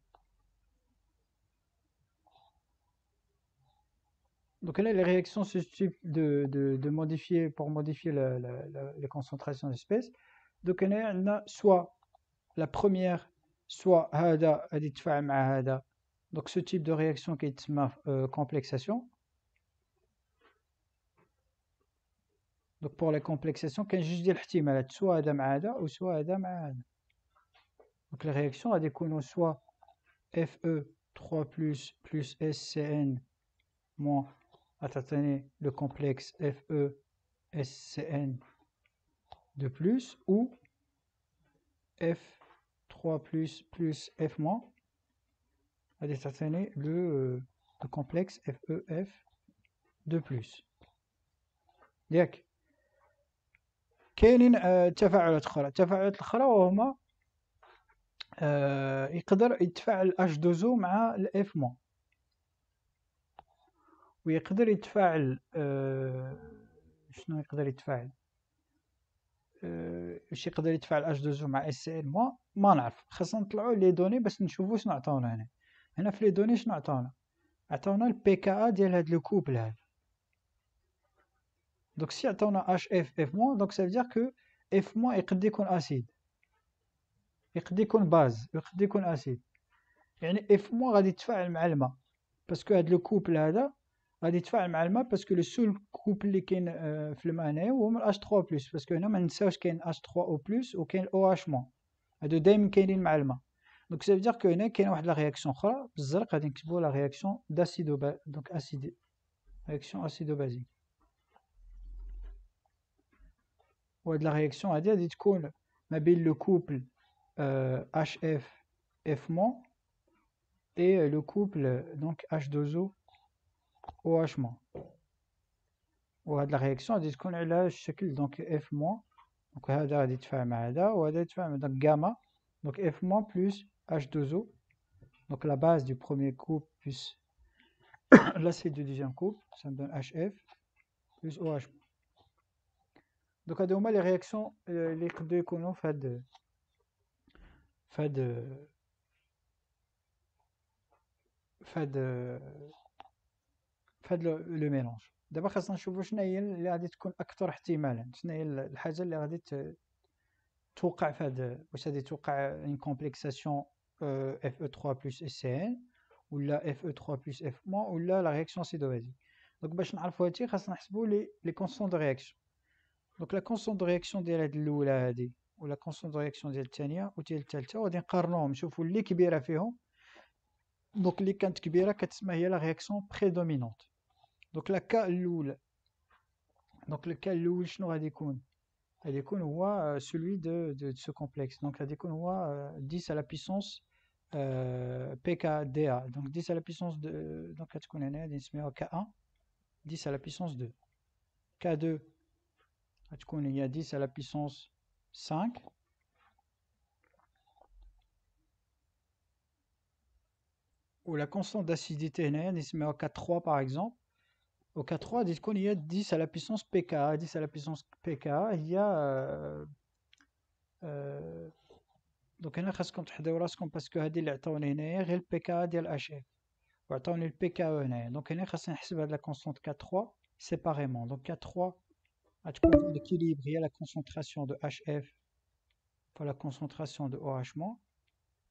Donc là, les réactions de, de, de, modifier, pour modifier la, la, la, les concentrations d'espèces. Donc on a soit la première, soit hada hada. Donc ce type de réaction qui est euh, complexation. Donc pour la complexation, quand je dis le soit hada hada ou soit hada hada. Donc les réactions, elles découlent soit Fe 3 plus plus SCN moins atteignez le complexe FE SCN de plus ou F3 plus plus F moins à déterminer le, le complexe FEF de plus. ياك كاينين تفاعلات اخرى التفاعلات الاخرى وهما يقدر يتفاعل H2O مع ال F moins ويقدر يتفاعل آه شنو يقدر يتفاعل؟ آه واش يقدر يتفاعل اش دوزو مع اس ال ما ما نعرف. خاصنا نطلعوا لي دوني باش نشوفوا شنو عطاونا هنا. هنا في لي دوني شنو عطاونا؟ عطاونا البي كا ديال هاد لو كوبل هذا. دونك سي عطاونا اش اف اف مو دونك سا دير كو اف مو يقد يكون اسيد يقد يكون باز يقد يكون اسيد يعني اف مو غادي يتفاعل مع الماء. باسكو هاد لو كوبل هذا Il a des choses parce que le seul couple qui est le plus H3O, parce qu'il a des choses qui sont H3O, ou OH-. Il y a des choses qui sont les. Donc ça veut dire qu'il a des réactions qui sont les réactions acido-basiques. A des réactions a le couple HF-F- et le couple H2O OH- ou à de la réaction à dit qu'on a là, chacune donc F- donc là, il a dit de faire ma aida ou à d'être fait avec un gamma. Donc F- plus H2O donc la base du premier couple plus l'acide du deuxième couple. Ça me donne HF plus OH donc à demain les réactions euh, les deux qu'on a fait de fait de fait de فهاد فهاد لو ميلونج. دابا خاصنا نشوفو شنو هي اللي غادي تكون أكثر احتمالا. شنو هي الحاجة اللي غادي توقع في هاد واش غادي توقع ان كومبلكساسيون اف أو 3 بلس اس ان ولا اف أو 3 بلس اف موان ولا لا رياكسيون سيدوازي دونك باش نعرفو هادشي خاصنا نحسبو لي لي كونستون دو رياكسيون دونك لا كونستون دو رياكسيون ديال هاد الأولى هادي ولا كونستون دو رياكسيون ديال الثانية وديال الثالثه وغادي نقارنوهم نشوفو اللي كبيرة فيهم. دونك اللي كانت كبيرة كتسمى هي لا رياكسيون بريدومينونت Donc la kaloul. Donc le kaloul, shnour adikoun. Euh, celui de, ce complexe. Donc 10 euh, à la puissance euh, PKDA. Donc 10 à la puissance 2. Donc K1. 10 à la puissance 2. K2. Il y a 10 à la puissance 5. Ou la constante d'acidité, K3 par exemple au K3 il y a 10 à la puissance pK 10 à la puissance pK il y a donc هنا خاصكم تحضروا راسكم باسكو هذه اللي عطاوني هنايا غير البي ديال اش اف وعطاوني البي كا هنايا دونك هنا خاصني نحسب هاد لا كونستانت ك 3 séparément donc k 3 غتكون l'équilibre هي la concentration de HF pour la concentration de OH-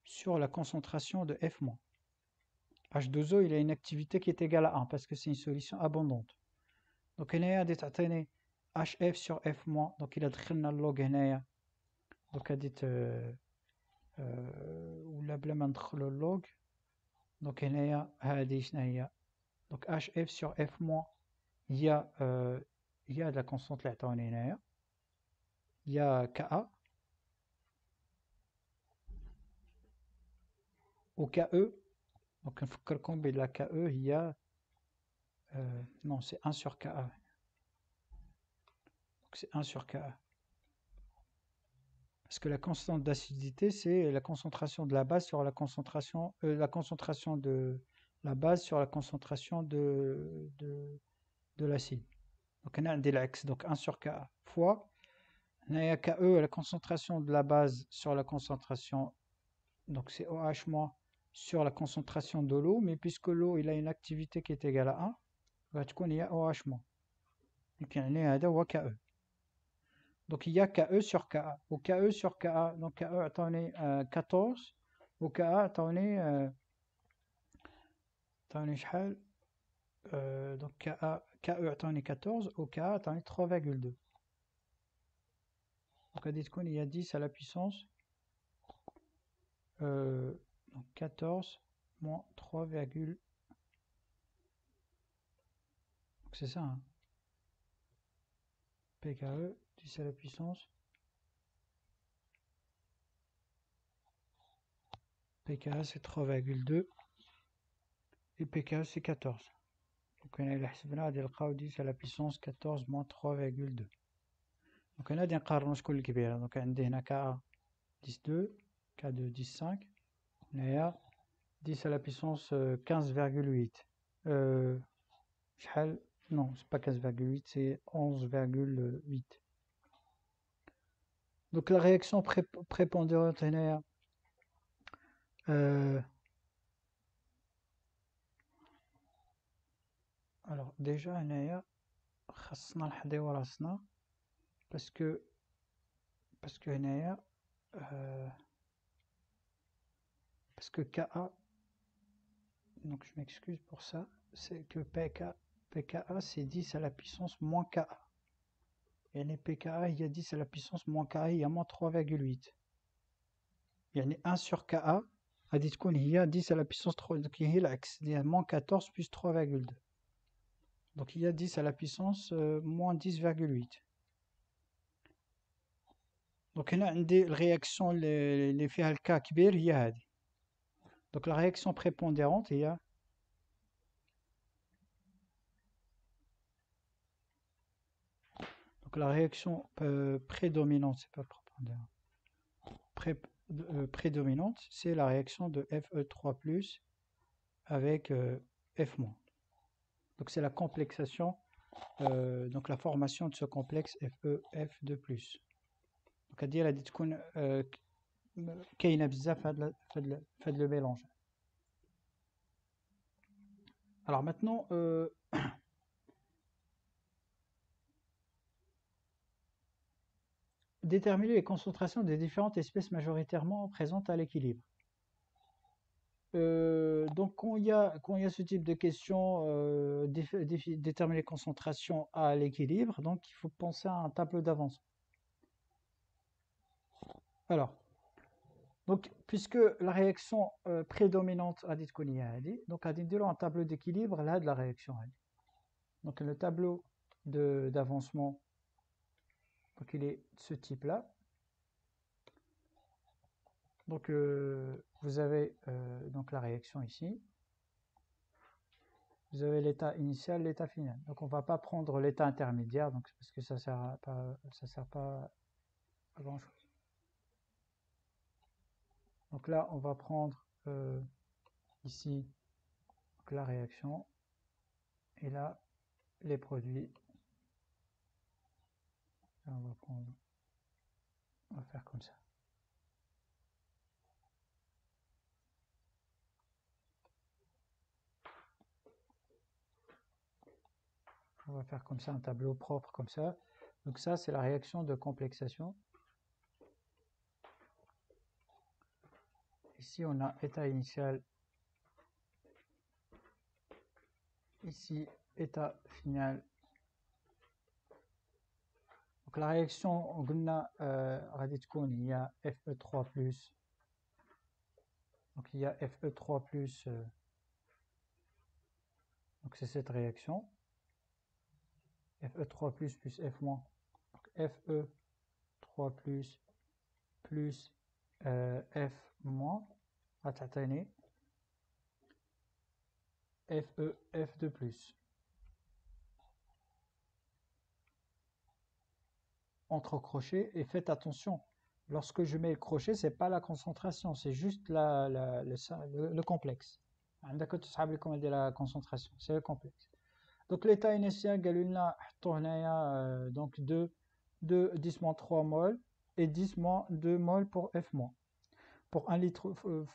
sur la concentration de F- H2O, il a une activité qui est égale à 1 parce que c'est une solution abondante. Donc, il y a HF sur F-, donc il a le log Donc, il dit euh, ou la le log. Donc, il y a donc HF sur F-, il y a il y a de la constante là. Il y a Ka au KE donc Nfakkarkom la KE, il y a. Euh, non, c'est 1 sur KA. Donc c'est 1 sur KA. Parce que la constante d'acidité, c'est la concentration de la base sur la concentration, euh, la concentration de la base sur la concentration de, de, l'acide. Donc on a un délex, donc 1 sur KA fois. On a KE, la concentration de la base sur la concentration, donc c'est OH- sur la concentration de l'eau, mais puisque l'eau il a une activité qui est égale à 1, va il y a OH. Donc y a KE. Donc il y a KE sur KA. Au KE sur KA, donc KE attendez 14, au KA attendez attendez euh, donc KA, KE attendez 14, au KA attendez 3,2. Donc à il y a 10 à la puissance euh, donc 14 moins 3, donc c'est ça. Hein. PKE, 10 à la puissance. PKE c'est 3,2 et PKE c'est 14. Donc on a le 10 à la puissance 14 moins 3,2. Donc on a des carrons Donc on a KA 10,2, K2 10,5 a 10 à la puissance 15,8. Euh, euh non, c'est pas 15,8, c'est 11,8. Donc la réaction pré prépondérante euh, alors déjà هنايا خاصنا نحضيو راسنا parce que parce que هنايا euh, parce que KA, donc je m'excuse pour ça, c'est que PKA c'est 10 à la puissance moins KA. Et les PKA, il y a 10 à la puissance moins KA, il y a moins 3,8. Euh, il y en a 1 sur KA, à qu'on il y a 10 à la puissance 3, donc il y a moins 14 plus 3,2. Donc il y a 10 à la puissance moins 10,8. Donc il y a une réaction, les faits à le il y a donc la réaction prépondérante, il y a Donc la réaction euh, prédominante, c'est pas prépondérante. Euh, prédominante, c'est la réaction de Fe3+, avec euh, F-. Donc c'est la complexation, donc la formation de ce complexe FE, F2+. Donc à dire la كاينه بزاف في هذا le mélange alors maintenant euh, déterminer les concentrations des différentes espèces majoritairement présentes à l'équilibre euh, donc quand il, y a, quand il y a ce type de questions, euh, déterminer les concentrations à l'équilibre, donc il faut penser à un tableau d'avance. Alors, donc puisque la réaction euh, prédominante a dit qu'on y a dit, donc a dit un tableau d'équilibre là de la réaction. Donc le tableau d'avancement, donc il est de ce type là. Donc euh, vous avez euh, donc la réaction ici. Vous avez l'état initial, l'état final. Donc on ne va pas prendre l'état intermédiaire, donc parce que ça sert pas, ça sert pas à grand chose. Donc là, on va prendre euh, ici la réaction et là les produits. on va on va faire comme ça. On va faire comme ça un tableau propre comme ça. Donc ça, c'est la réaction de complexation. Ici, on a état initial. Ici, état final. Donc la réaction, on a euh, il y a Fe3+. Donc il y a Fe3+. Euh, donc c'est cette réaction. Fe3 plus plus F moins. Fe3 plus plus euh, F moins à tâtonner FE F de plus. Entre crochets et faites attention. Lorsque je mets le crochet, c'est pas la concentration, c'est juste la, la, le, le, le, complexe. Hein, la concentration, c'est le complexe. Donc l'état initial, euh, donc 2, 2 10 3 mol et 10 2 mol pour F- pour 1 litre euh,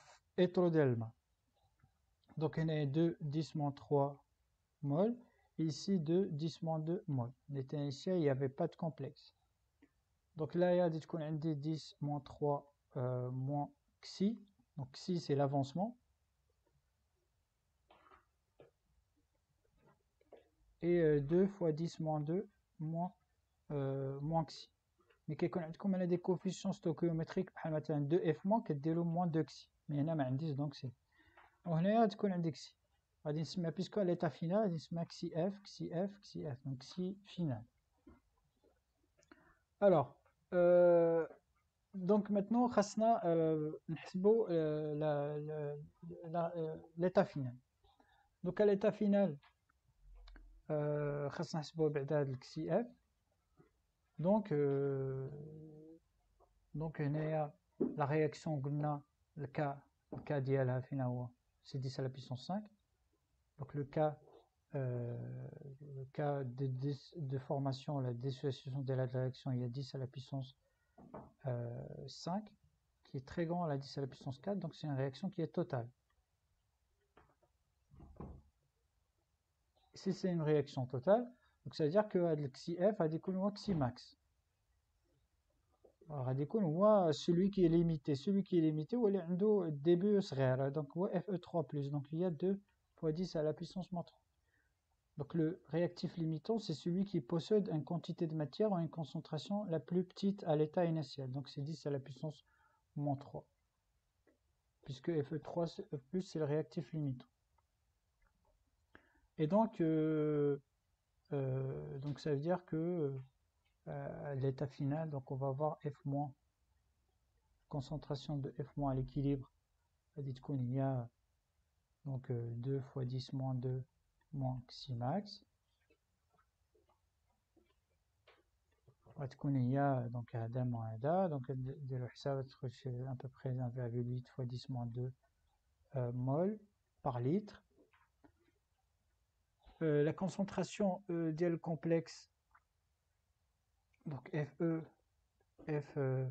Donc on a 2 10 3 mol ici 2 10 2 mol. Initial, il n'y avait pas de complexe. Donc là, il y a 10 3 euh, moins xi. Donc xi, c'est l'avancement. et 2 fois 10 moins 2 moins, euh, moins xi Mais comme elle a des coefficients stoichiométriques, par exemple 2f moins, كديروا moins 2 xi. Mais هنا ما عنديش donc c'est. وهنا تكون عندك xi. غادي نسميها puisque l'état final غادي نسميها xi f, xi f, xi f. Donc xi final. Alors, euh, donc maintenant خاصنا euh, نحسبوا euh, l'état final. Donc à l'état final, euh, خاصنا نحسبوه بعدا هاد الكسي اف دونك دونك هنايا لا رياكسيون قلنا الكا الكا ديالها فين هو سي 10 على بيسونس 5 دونك لو كا le cas de, de, de, formation, la dissociation de la réaction, il y a 10 à la puissance euh, 5, qui est très grand à la 10 à la puissance 4, donc c'est une réaction qui est totale. si c'est une réaction totale, donc ça veut dire que f a xi max. Alors, a celui qui est limité. Celui qui est limité, ou le début donc FE3+. Donc il y a 2 fois 10 à la puissance moins 3. Donc le réactif limitant, c'est celui qui possède une quantité de matière ou une concentration la plus petite à l'état initial. Donc c'est 10 à la puissance moins 3. Puisque Fe3 c'est le réactif limitant. Et donc, euh, euh, donc ça veut dire que euh, l'état final, donc on va avoir F-, concentration de F- à l'équilibre, dit qu'on y a donc 2 fois 10 moins 2 moins xi max. وتكون هي donc هذا moins هذا donc نديرو حساب تخرج à peu près 1,8 fois 10 moins 2 mol par litre euh, la concentration d'IL complexe, donc FE, F, euh,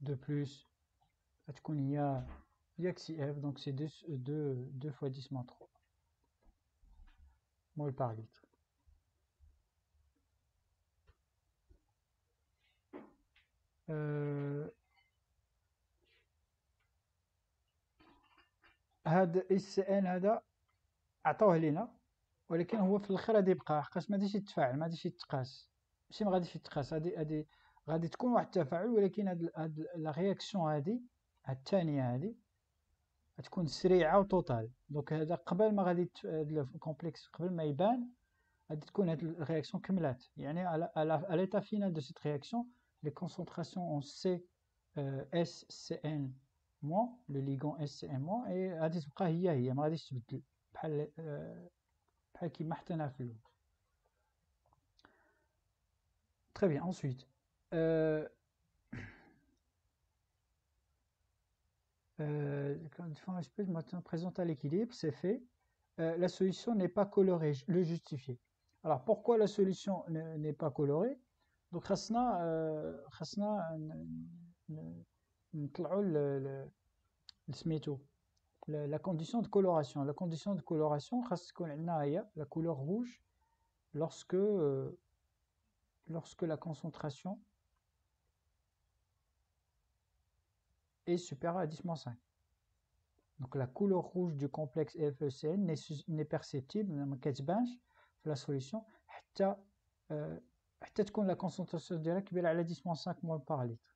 de plus il y a XIF, donc c'est 2, 2, 2 fois 10 moins 3 mol par litre. Euh, هذا اس ان هذا عطوه لينا ولكن هو في الآخر غادي يبقى حقاش ما غاديش يتفاعل ما غاديش يتقاس. ماشي ما غاديش يتقاس هادي هادي غادي تكون واحد التفاعل ولكن هاد هاد لا رياكسيون هادي الثانية هذه غتكون سريعة وتوتال دونك هذا قبل ما غادي الكومبلكس قبل ما يبان غادي تكون هاد الرياكسيون كملات. يعني على ليتا فينال دو سيت رياكسيون لي كونسونطراسيون اون سي اس سي ان موان لو ليغون اس سي ان موان اي غادي تبقى هي هي ما غاديش تبدل بحال بحال كيما حطيناها في الاول Très bien, ensuite. Euh, Euh, quand une espèce maintenant présente à l'équilibre, c'est fait. Euh, la solution n'est pas colorée, le justifier. Alors pourquoi la solution n'est pas colorée Donc خاصنا euh, خاصنا نطلعوا la condition de coloration. La condition de coloration خاص تكون la couleur rouge lorsque lorsque la concentration est supérieur à 10-5. Donc la couleur rouge du complexe FECN n'est perceptible dans la solution حتى حتى تكون la concentration ديالها كبيرة على 10-5 mol par litre.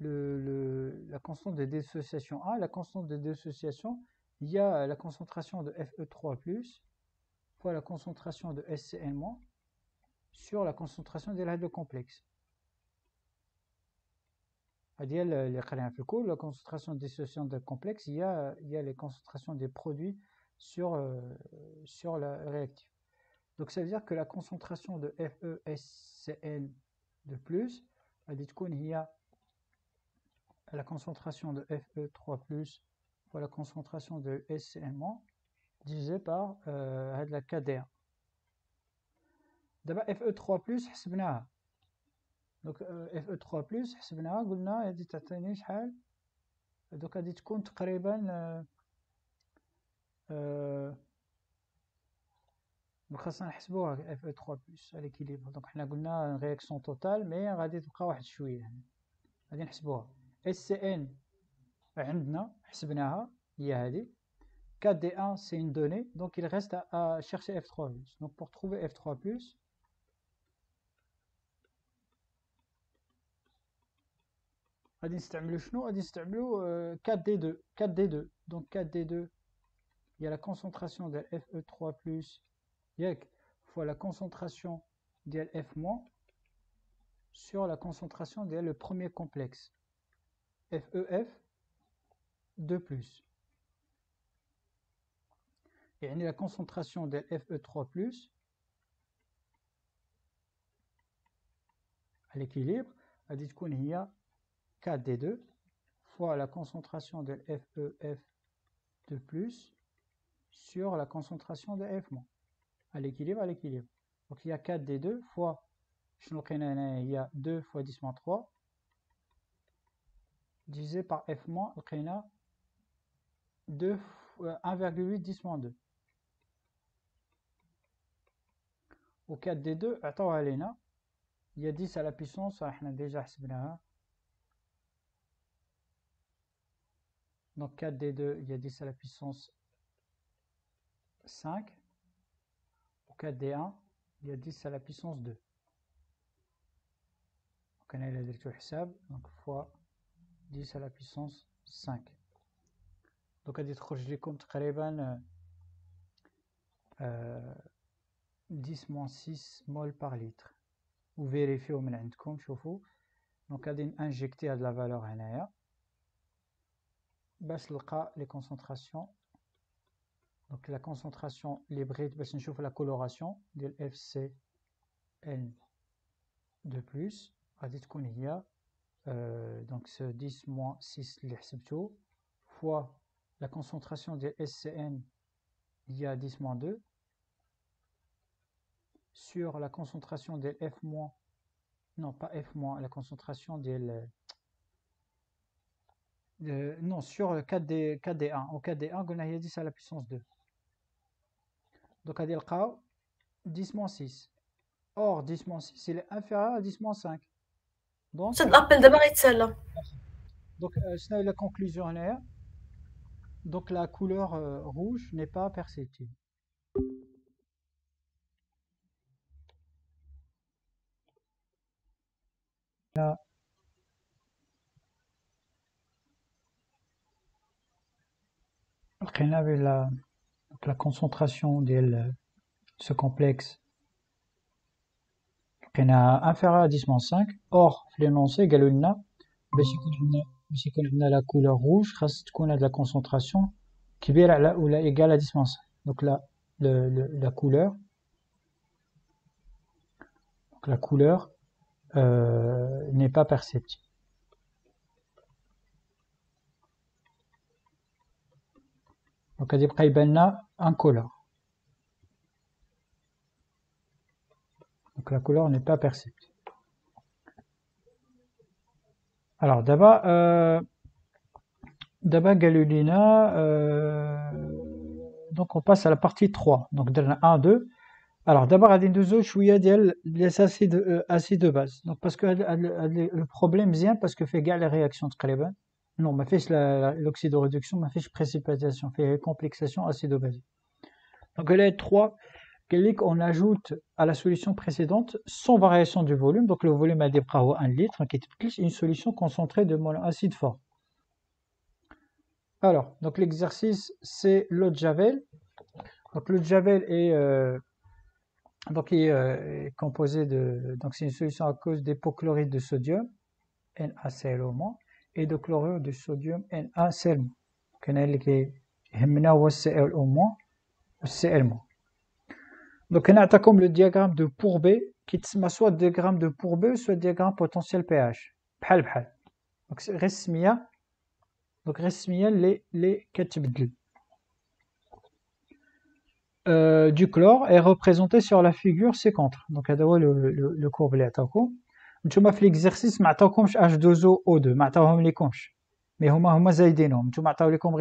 la constante de dissociation A, la constante de dissociation, il y a la concentration de Fe3+, fois la concentration de SCN- sur la concentration des de complexe. C'est-à-dire, la concentration des solutions de complexe, il y a, il y a les concentrations des produits sur, euh, sur le réactif. Donc ça veut dire que la concentration de FeSCN de plus, il y a la concentration de Fe3+, fois la concentration de SCN- divisé par euh, la KDR. D'abord Fe3+, حسبناها دونك اف او 3 بلس حسبناها قلنا هادي تعطيني شحال دوك غادي تكون تقريبا أه خاصنا نحسبوها اف او 3 بلس على كيليبر دونك حنا قلنا رياكسيون توتال مي غادي تبقى واحد شويه هنا غادي نحسبوها اس سي ان عندنا حسبناها هي هادي 4 d 1 c'est une donnée donc il reste à, à chercher f3 donc pour trouver f3 غادي نستعملو شنو غادي نستعملو 4 d 2 4 d 2 donc 4 d 2 il y a la concentration de Fe3 ياك fois la concentration de F- sur la concentration de le premier complexe FEF 2 يعني la concentration de Fe3 à l'équilibre غادي تكون هي 4D2 fois la concentration de FEF de plus sur la concentration de F- à l'équilibre à l'équilibre. Donc il y a 4D2 fois, il y a 2 fois 10 moins 3 divisé par F- il y a 2 1,8 10 moins 2. Au 4D2, attends, Alena, il y a 10 à la puissance, on a déjà حسبناها. Donc 4D2, il y a 10 à la puissance 5. Pour 4D1, il y a 10 à la puissance 2. Donc on a la donc fois 10 à la puissance 5. Donc غادي تخرج لكم تقريبا euh, 10 moins 6 mol par litre. Vous vérifiez au من عندكم شوفوا donc غادي injecter à de la valeur هنايا باش نلقى les concentrations donc la concentration les brides باش نشوف la coloration ديال FCN de plus غادي تكون هي Euh, donc ce 10 moins 6 fois la concentration des SCN il y a 10 moins 2 sur la concentration des F moins non pas F moins la concentration des non sur le KD, KD1 au KD1 on a 10 à la puissance 2 donc à 10 moins 6 or 10 moins 6 il est inférieur à 10 moins 5 donc. Donc, euh, c'est la conclusion là. Donc, la couleur euh, rouge n'est pas perceptible. Avait la, concentration de ce complexe qui est inférieure à 10 5 or l'énoncé قالوا لنا باش يكون la couleur rouge خاص تكون de la concentration كبيرة على ولا égale à 10 5 donc là le, le, la couleur donc la couleur euh, n'est pas perceptible. Donc, il y a un couleur. Donc la couleur n'est pas perceptible. Alors d'abord, euh, d'abord Galulina, euh, donc on passe à la partie 3, donc de 1 2. Alors d'abord, à je suis les acides, acides de base. Donc parce que le problème vient parce que fait gars les réactions de Non, ma fiche l'oxydoréduction, ma fiche précipitation, fait complexation acido-base. Donc elle est 3. On ajoute à la solution précédente sans variation du volume, donc le volume à débravo 1 litre, qui est une solution concentrée de monoacide fort. Alors, donc l'exercice, c'est l'eau de javel. Donc l'eau de javel est, euh, euh, composée de, donc c'est une solution à cause d'hypochlorite de sodium, NaCl et de chlorure de sodium, NaCl-.Cl- au moins. Donc, on a comme le diagramme de Pourbet qui est soit le diagramme de Pourbet soit le diagramme potentiel pH. Bhal bhal. Donc, resmiya. Donc, resmiya les les euh, du chlore est représenté sur la figure 50. Donc, à le, le, le courbe les attaquons. Tu m'as fait l'exercice, ma H2O O2, ma les conches. Mais huma huma zaïdénom, tu m'as les combres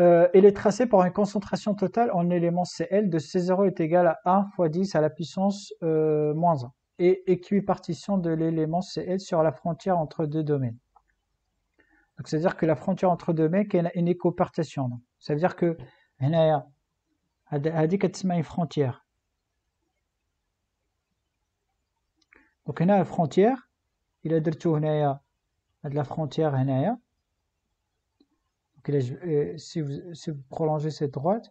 Euh, il est tracé par une concentration totale en éléments Cl de C0 est égal à 1 fois 10 à la puissance euh, moins 1 et équipartition de l'élément Cl sur la frontière entre deux domaines. Donc, c'est-à-dire que la frontière entre deux mecs est une écopartition. Ça veut dire que هنايا هذه كتسمى une frontière. Donc هنا frontière إلا درتو هنايا هاد la frontière هنايا donc إلا si vous si vous prolongez cette droite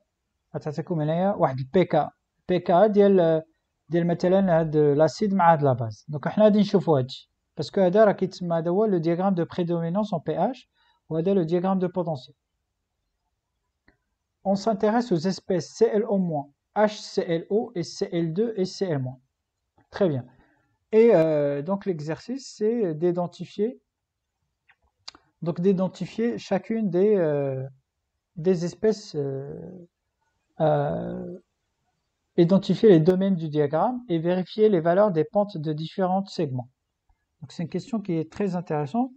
غتعطيكم هنايا واحد البيكا بيكا ديال ديال مثلا هاد لاسيد مع هاد لاباز دونك حنا غادي نشوفو هادشي باسكو هذا راه كيتسمى هذا هو لو دياغرام دو بريدومينونس en pH وهذا لو دياغرام دو potentiel on s'intéresse aux espèces ClO-, HClO et Cl2 et Cl-. Très bien. Et euh, donc l'exercice, c'est d'identifier donc d'identifier chacune des, euh, des espèces, euh, euh, identifier les domaines du diagramme et vérifier les valeurs des pentes de différents segments. Donc c'est une question qui est très intéressante.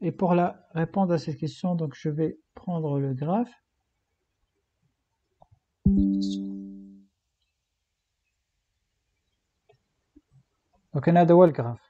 Et pour la répondre à cette question, donc je vais prendre le graphe. Donc on a le graphe.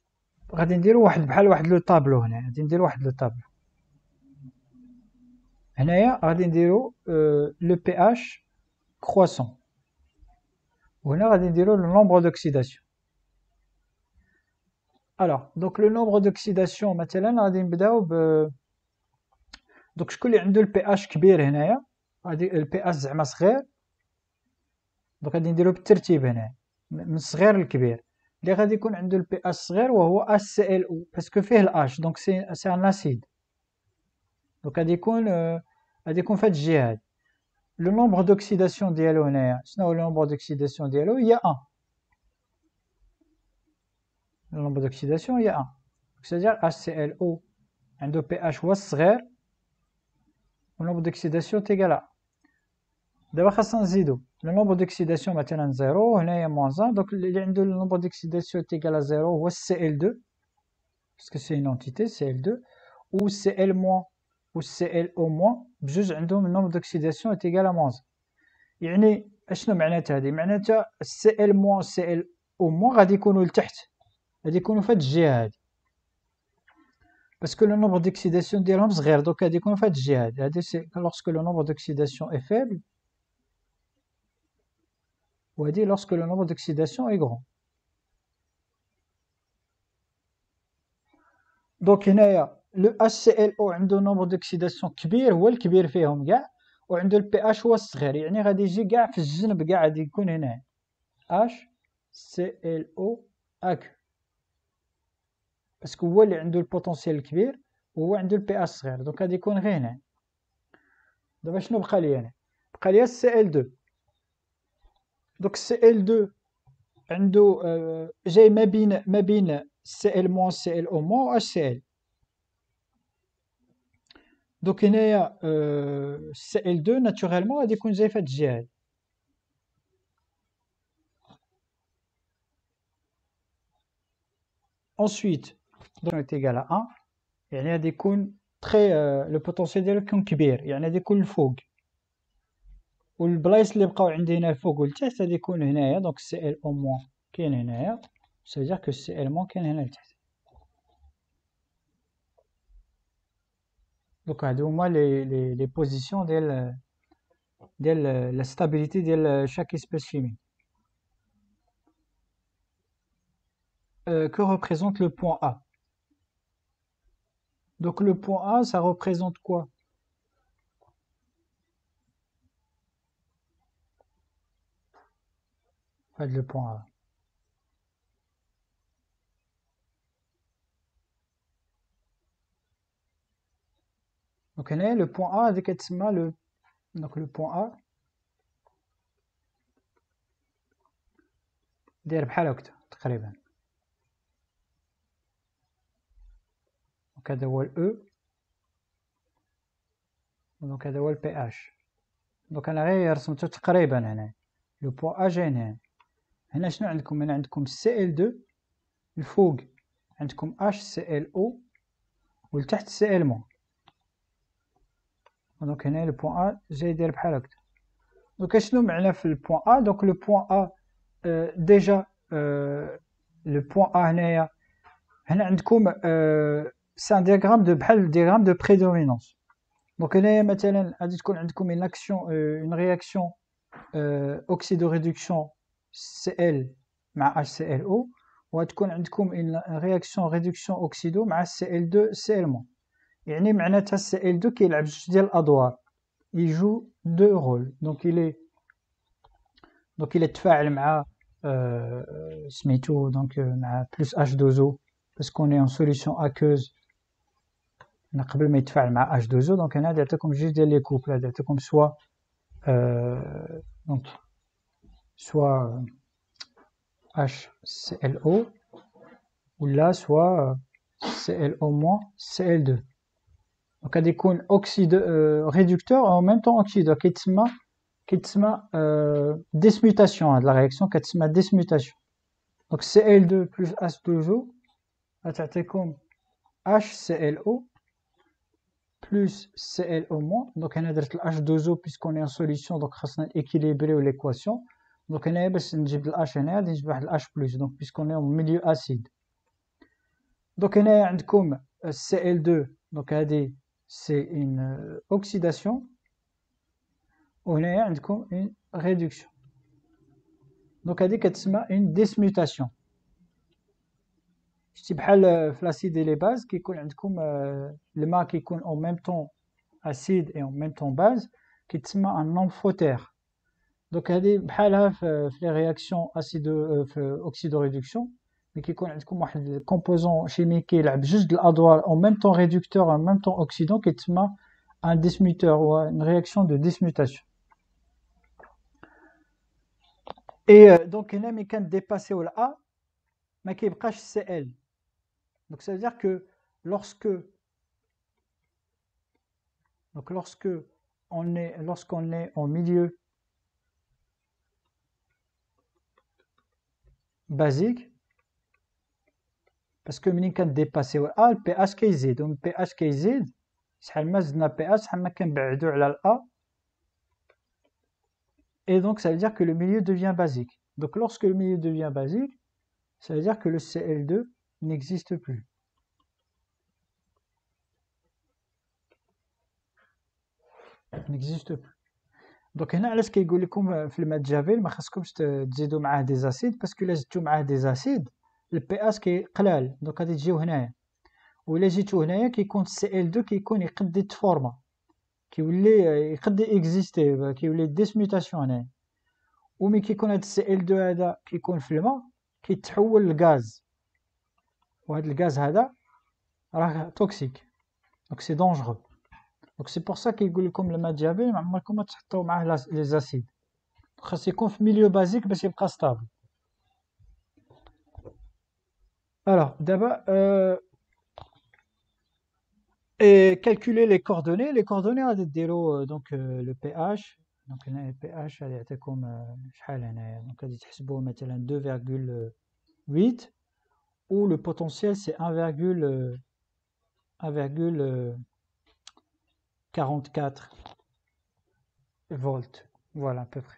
غادي نديرو واحد بحال واحد لو طابلو هنا. غادي نديرو واحد لو طابلو. هنايا غادي نديرو آه لو بي اش كرواسون وهنا غادي نديرو لو نومبر دوكسيداسيون الوغ دونك لو نومبر دوكسيداسيون مثلا غادي نبداو ب دونك شكون اللي عنده البي اش كبير هنايا؟ غادي البي اش زعما صغير. دونك غادي نديرو بالترتيب هنا من الصغير للكبير اللي غادي يكون عنده البي اش صغير وهو اش سي ال او باسكو فيه الاش دونك سي سي ان اسيد دونك غادي يكون غادي يكون في هاد الجهه هادي لو نومبر دوكسيداسيون ديالو هنايا شنو هو لو نومبر دوكسيداسيون ديالو هي 1 لو نومبر دوكسيداسيون هي 1 c'est-à-dire HClO عنده pH هو الصغير و نومبر دوكسيداسيون تيغال دابا خاصنا نزيدو لو نومبر دوكسيداسيون مثلا زيرو هنايا موان 1 دونك اللي عنده لو نومبر دوكسيداسيون تيغال زيرو هو CL2 باسكو سي اون انتيتي CL2 و CL موان و CLO موان بجوج عندهم النومبر دوكسيداسيون تيغال موان يعني اشنو معناتها هادي معناتها CL موان CLO موان غادي يكونوا لتحت غادي يكونوا في هاد الجهه هادي باسكو لو نومبر دوكسيداسيون ديالهم صغير دوك غادي يكونوا في هاد الجهه هادي هادي سي لوغسكو لو نومبر دوكسيداسيون اي فيبل وهادي لوغسكو لو نومبر دوكسيداسيون اي غرون دونك هنايا لو اش سي ال او عنده نومبر دوكسيداسيون كبير هو الكبير فيهم كاع وعنده البي اش هو الصغير يعني غادي يجي كاع في الجنب كاع غادي يكون هنا اش سي ال او اك باسكو هو اللي عنده البوتونسيال الكبير وهو عنده البي اس صغير دونك غادي يكون غير هنا دابا شنو بقى لي هنا بقى لي سي ال 2 دونك سي ال 2 عنده آه، جاي ما بين ما بين سي ال موان سي ال او موان و اش سي ال دونك هنايا سي ال 2 ناتوريلمون غادي يكون جاي في هاد الجهه Ensuite, donc est égal à 1 يعني غادي يكون تخي لو بوتونسيال ديالو يكون كبير يعني غادي يكون الفوق والبلايص اللي بقاو عندي هنا الفوق والتحت غادي يكون هنايا دونك سي ال او موان كاين هنايا سافيدير كو سي ال موان كاين هنا لتحت دونك هادو هما لي لي لي بوزيسيون ديال ديال لا ستابيليتي ديال شاك اسبيس شيميك que représente le point A Donc le point A, ça représente quoi le point. A. Donc on est le point A avec le donc le point A. داير بحال هكذا تقريبا دونك هذا هو الاو دونك هذا هو البي اش دونك أنا غير رسمته تقريبا هنا. لو بو ا جاي هنا شنو عندكم هنا عندكم سي ال دو الفوق عندكم اش سي ال او ولتحت سي ال مون دونك هنا لو بوان ا جاي يدير بحال هكا دونك شنو معنى في البوان ا دونك لو بوان ا ديجا لو بوان ا هنايا هنا عندكم euh, c'est un diagramme de بحال diagramme de prédominance donc هنايا مثلا غادي تكون عندكم une action euh, une réaction euh, oxydoréduction Cl مع HClO وغتكون عندكم une réaction réduction oxydo مع Cl2 Cl- يعني معناتها Cl2 كيلعب جوج ديال الادوار il joue deux rôles donc il est donc il est تفاعل مع سميتو donc مع plus H2O parce qu'on est en solution aqueuse هنا قبل ما يتفاعل مع اش 2 او دونك هنا يعطيكم جوج ديال لي كوبل هذا يعطيكم سوا دونك سوا اش سي ال او ou là soit ClO- Cl2 donc غادي يكون oxyde réducteur en même temps oxydeur كيتسمى كيتسمى dismutation de la réaction كتسمى dismutation donc Cl2 plus H2O غتعطيكم HClO plus ClO-. Donc, on a le H2O puisqu'on est en solution, donc on a équilibré l'équation. Donc, on H plus. Donc, puisqu'on est en milieu acide. Donc, on a comme euh, Cl2. Donc, c'est une euh, oxydation. On a comme une réduction. Donc, on a une dismutation. Je bħal euh, l'acide et les bases qui ont le mât qui en même temps acide et en même temps base qui est un amphotère. دونك هذه بحالها في لي رياكسيون اسيد في اوكسيدو ريدكسيون مي كيكون عندكم واحد الكومبوزون شيميك كيلعب جوج د الادوار en même temps réducteur en même temps oxydant كيتسمى ان ديسموتور ou une réaction de dismutation et donc هنا ملي كنديباسيو ال A ما كيبقاش Cl donc ça veut dire que lorsque, donc lorsque on est, lorsqu'on est en milieu basique, parce que ملي كنديباسيو A le pH كيزيد donc le pH كيزيد شحال ما زدنا pH شحال ما كنبعدو على ال A et donc ça veut dire que le milieu devient basique donc lorsque le milieu devient basique ça veut dire que le Cl2 n'existe plus. n'existe plus. Donc هنا علاش كيقول لكم في الماء جافيل ما خاصكمش تزيدوا معاه دي زاسيد باسكو الا زدتو معاه دي زاسيد البي اس كيقلال دونك غادي تجيو هنايا ولا جيتو هنايا كيكون سي ال 2 كيكون يقد يتفورما كيولي يقد اكزيستي كيولي ديسميتاسيون هنايا ومي كيكون هاد السي ال 2 هذا كيكون في الماء كيتحول لغاز وهذا الغاز هذا راه توكسيك دونك سي دونجرو دونك سي بور سا كيقول لكم الماء ديابي ما عمركم ما تحطوا معاه لي زاسيد خاص يكون في ميليو بازيك باش يبقى ستابل الوغ دابا et calculer les coordonnées les coordonnées غادي ديروا دونك لو بي اش دونك هنا البي اش غادي يعطيكم شحال هنايا دونك غادي تحسبوا مثلا 2,8 où le potentiel c'est 1,44 volts. Voilà à peu près.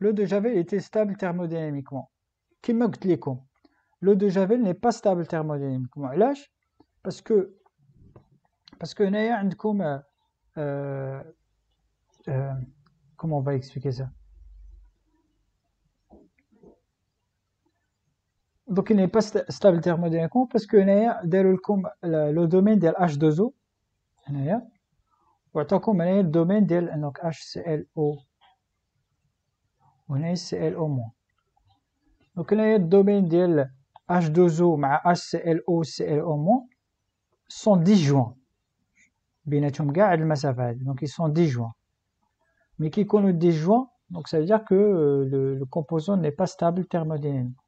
L'eau de Javel était stable thermodynamiquement. L'eau de Javel n'est pas stable thermodynamiquement. Parce que parce que euh, euh, comment on va expliquer ça? Donc il n'est pas stable thermodynamiquement parce que le domaine de H2O هنايا وعطاكم هنايا الدومين ديال donc HClO وهنايا ClO موان دونك هنايا الدومين ديال H2O مع HClO ClO موان سون ديجوان بيناتهم كاع هاد المسافة هادي دونك يسون ديجوان مي كي يكونوا ديجوان دونك ça veut dire que le, le composant n'est pas stable thermodynamiquement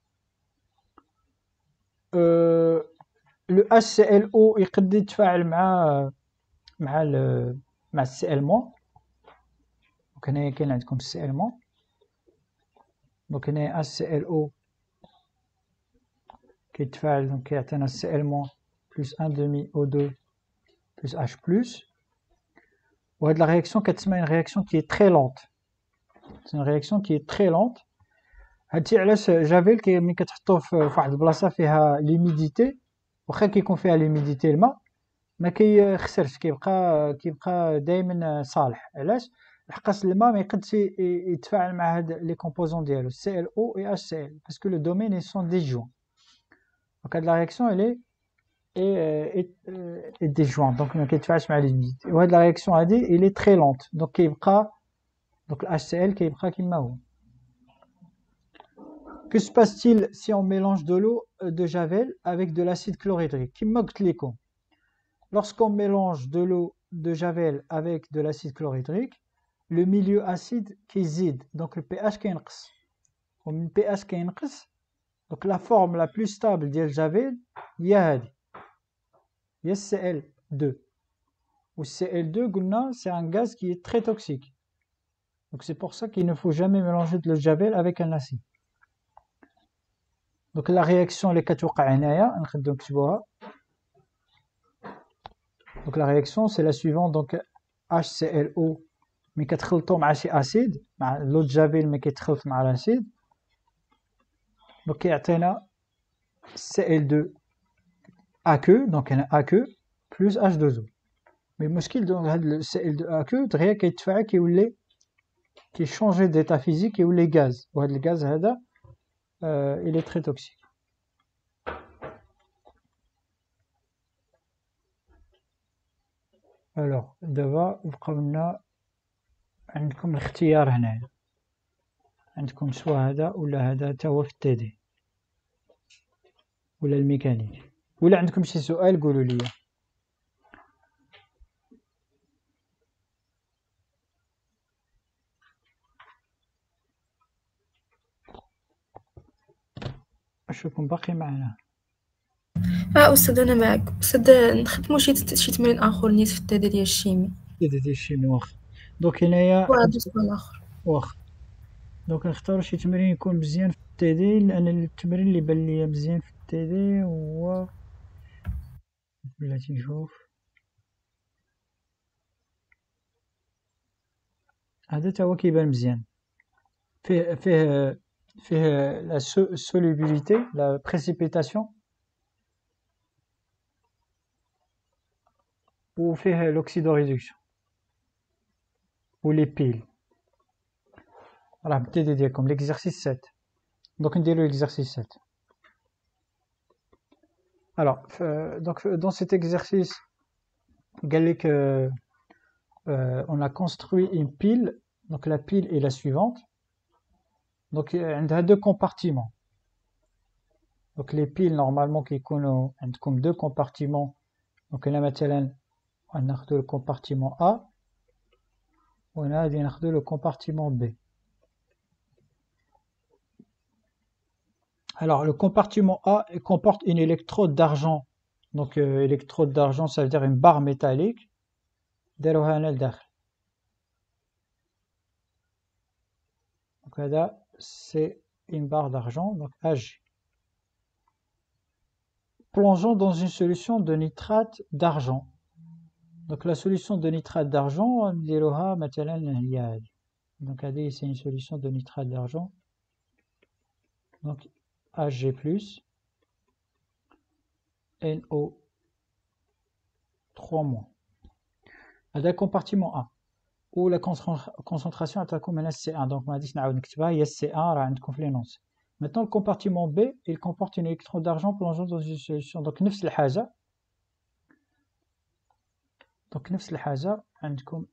لو HClO يقد يتفاعل مع مع ال مع السي المون دونك هنايا كاين عندكم السي المون دونك هنايا اس سي ال او كيتفاعل دونك كيعطينا السي المون بلس ان دومي او دو بلس اش بلس وهاد لا رياكسيون كتسمى اون رياكسيون كي تري لونت سي اون رياكسيون كي تري لونت هادشي علاش جافيل كي ملي كتحطوه في واحد البلاصه فيها ليميديتي واخا كيكون فيها ليميديتي الماء ما كيخسرش كيبقى كيبقى دائما صالح علاش لحقاش الماء ما يقدش يتفاعل مع هاد لي كومبوزون ديالو سي ال او اي اش سي ال باسكو لو دومين اي سون ديجوان دونك هاد لا رياكسيون الي اي اي ديجوان دونك ما كيتفاعلش مع ليميت وهاد لا رياكسيون هادي الي تري لونت دونك كيبقى دونك الاش سي ال كيبقى كيما هو Que se passe-t-il si on mélange de l'eau de Javel avec de l'acide chlorhydrique كما قلت لكم Lorsqu'on mélange de l'eau de Javel avec de l'acide chlorhydrique, le milieu acide qui zide, donc le pH qui Comme pH donc la forme la plus stable de Javel, il y a CL2. Ou CL2, c'est un gaz qui est très toxique. Donc c'est pour ça qu'il ne faut jamais mélanger de le Javel avec un acide. Donc la réaction, les 4 donc tu vois, donc la réaction c'est la suivante donc HClO ملي كتخلطو مع شي اسيد مع لو جافيل ملي كيتخلط مع الاسيد دونك كيعطينا Cl2 aqueux donc هنا aqueux plus H2O مي المشكل دونك هاد Cl2 aqueux دغيا كيتفاعل كيولي كيشونجي ديتا فيزيك كيولي غاز وهاد الغاز هذا euh, il est très toxique الوغ دابا بقاو لنا عندكم الاختيار هنايا عندكم سوا هذا ولا هذا تا هو في التيدي ولا الميكانيك. ولا عندكم شي سؤال قولوا لي. أشوفكم باقي معنا. آه أستاذ أنا معك أستاذ نخدمو شي شي تمرين آخر نيت في التيدي ديال الشيمي. التيدي ديال الشيمي واخا. دونك هنايا واخا. دونك نختارو شي تمرين يكون مزيان في التيدي لأن التمرين اللي بان ليا مزيان في التيدي هو بلاتي نشوف هذا تا هو كيبان مزيان. فيه فيه فيه لا solubilité لا précipitation. وفيه l'oxydorréduction ou les piles راه بالتيدي ديالكم l'exercice 7 donc نديرو l'exercice 7 alors donc dans cet exercice قال لك euh, on a construit une pile donc la pile est la suivante donc عندها deux compartiments donc les piles normalement كيكونوا عندكم deux compartiments donc هنا مثلا غناخدو le compartiment A وهنا غادي ناخدو le compartiment B Alors, le compartiment A comporte une électrode d'argent. Donc, euh, électrode d'argent, ça veut dire une barre métallique. Donc là, c'est une barre d'argent, donc Ag. Plongeons dans une solution de nitrate d'argent. Donc la solution de nitrate d'argent, donc c'est une solution de nitrate d'argent. Donc Hg+, NO 3-. هذا compartiment A où la concentration est à C1 donc ما غاديش نعاود نكتبها هي C1 راه عندكم في لينونس maintenant le compartiment B il comporte une électrode d'argent plongeant dans une solution donc نفس الحاجه donc نفس الحاجه عندكم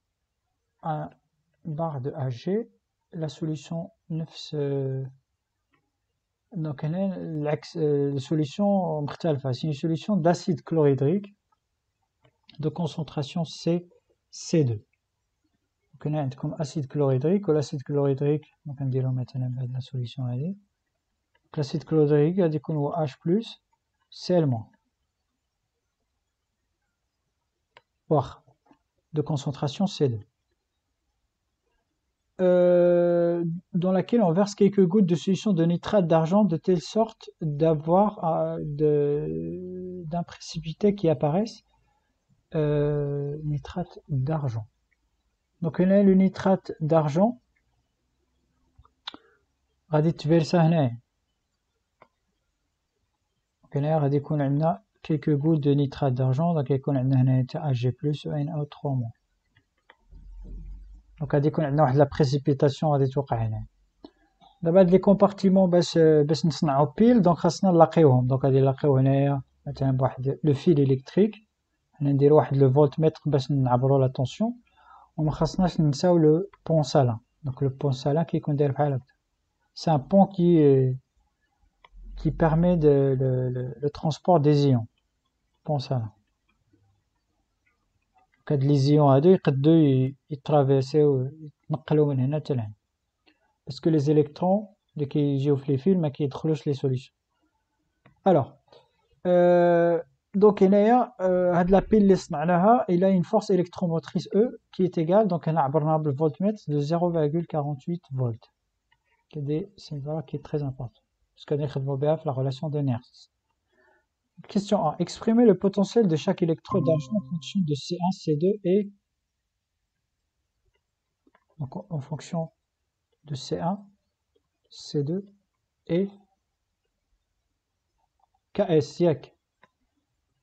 un bar de Hg la solution نفس donc la solution c'est une solution d'acide chlorhydrique de concentration C, C2. Donc on a comme acide chlorhydrique ou l'acide chlorhydrique, donc on dit maintenant la solution est l'acide chlorhydrique a dit qu'on H+, Cl-. de concentration C2. Euh, dans laquelle on verse quelques gouttes de solution de nitrate d'argent de telle sorte d'avoir euh, d'un précipité qui apparaisse euh, nitrate d'argent. Donc on a le nitrate d'argent غادي تفيرسا هنا هنا غادي يكون عندنا quelques gouttes de nitrate d'argent donc يكون عندنا هنا Ag+ و NO3- دونك غادي يكون عندنا واحد لا بريسيبيتاسيون غادي توقع هنا دابا هاد لي كومبارتيمون باش باش نصنعو بيل دونك خاصنا نلاقيوهم دونك غادي نلاقيو هنايا مثلا بواحد لو فيل الكتريك هنا نديرو واحد لو فولت متر باش نعبرو لا طونسيون وما خاصناش ننساو لو بون سالان دونك لو بون سالان كيكون داير بحال هكا سي ان بون كي qui permet le, transport des ions. Pense à ça. Quand les ions à deux, ils traversent, parce que les électrons, dès qu'ils jouent les films, ils trouvent les solutions. Alors, euh, donc il a euh, la pile il a une force électromotrice E qui est égale, donc un abordable voltmètre de 0,48 volts. C'est une valeur qui est très importante la relation de Nernst question 1 exprimer le potentiel de chaque électrode d'argent en fonction de C1 C2 et donc en fonction de C1 C2 et KS ياك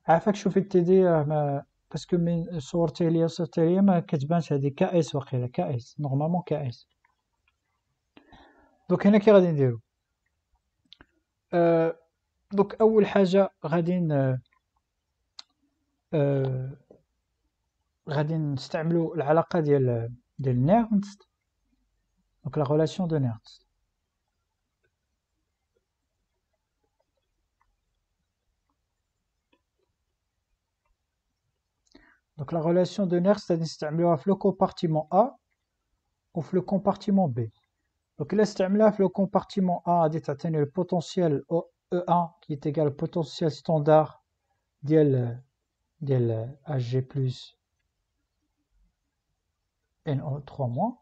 عافاك شوفي التي دي ما باسكو من صورتي ليا صورتي ليا ما كتبانش هادي كا اس واقيلا كا اس نورمالمون كا اس دوك هنا كي غادي نديرو أه دوك اول حاجه غادي ن أه غادي نستعملو العلاقه ديال ديال نيرنست دونك لا ريلاسيون دو نيرنست Donc la relation de Nernst نستعملوها في le compartiment A ou في le compartiment B. Donc là استعملوها في le compartiment A غادي تعطيني le potentiel E1 qui est égal au potentiel standard ديال ديال HG plus NO3 moins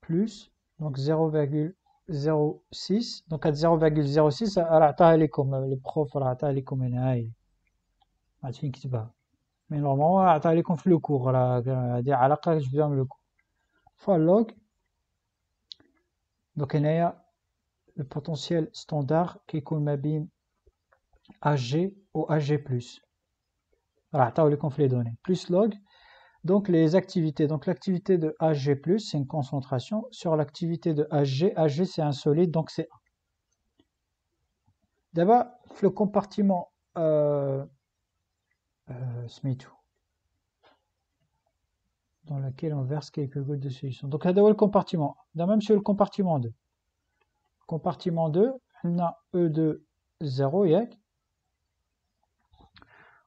plus donc 0,06 donc à 0,06 راه عطاها لكم البروف راه عطاها لكم هنا هاي عاد فين كتبها mais normalement عطا لكم في لو كور راه هادي علاقه جبدها من لو كور فالوغ دونك هنايا لو بوتونسيال ستاندار كيكون ما بين اج و اج بلس راه عطاو لكم في لي دوني plus log donc les activités donc l'activité de Hg+, c'est une concentration sur l'activité de Hg, Hg c'est un solide donc c'est 1 d'abord le compartiment euh, euh, dans laquelle on verse quelques gouttes de solution. Donc, là, le compartiment. Dans même sur le compartiment 2. Compartiment 2, on a E2 0 yak.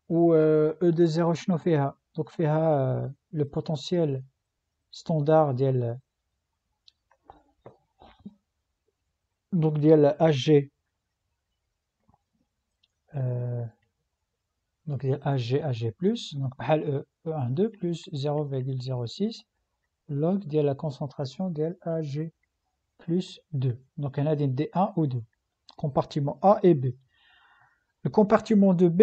Ou euh, E2 0 je fait Donc, fait euh, le potentiel standard d'elle. Donc, HG. Euh, donc AG, AG+, donc E, E12 plus 0,06 log de la concentration de AG plus 2. Donc on a des D1 ou 2, compartiment A et B. Le compartiment de B,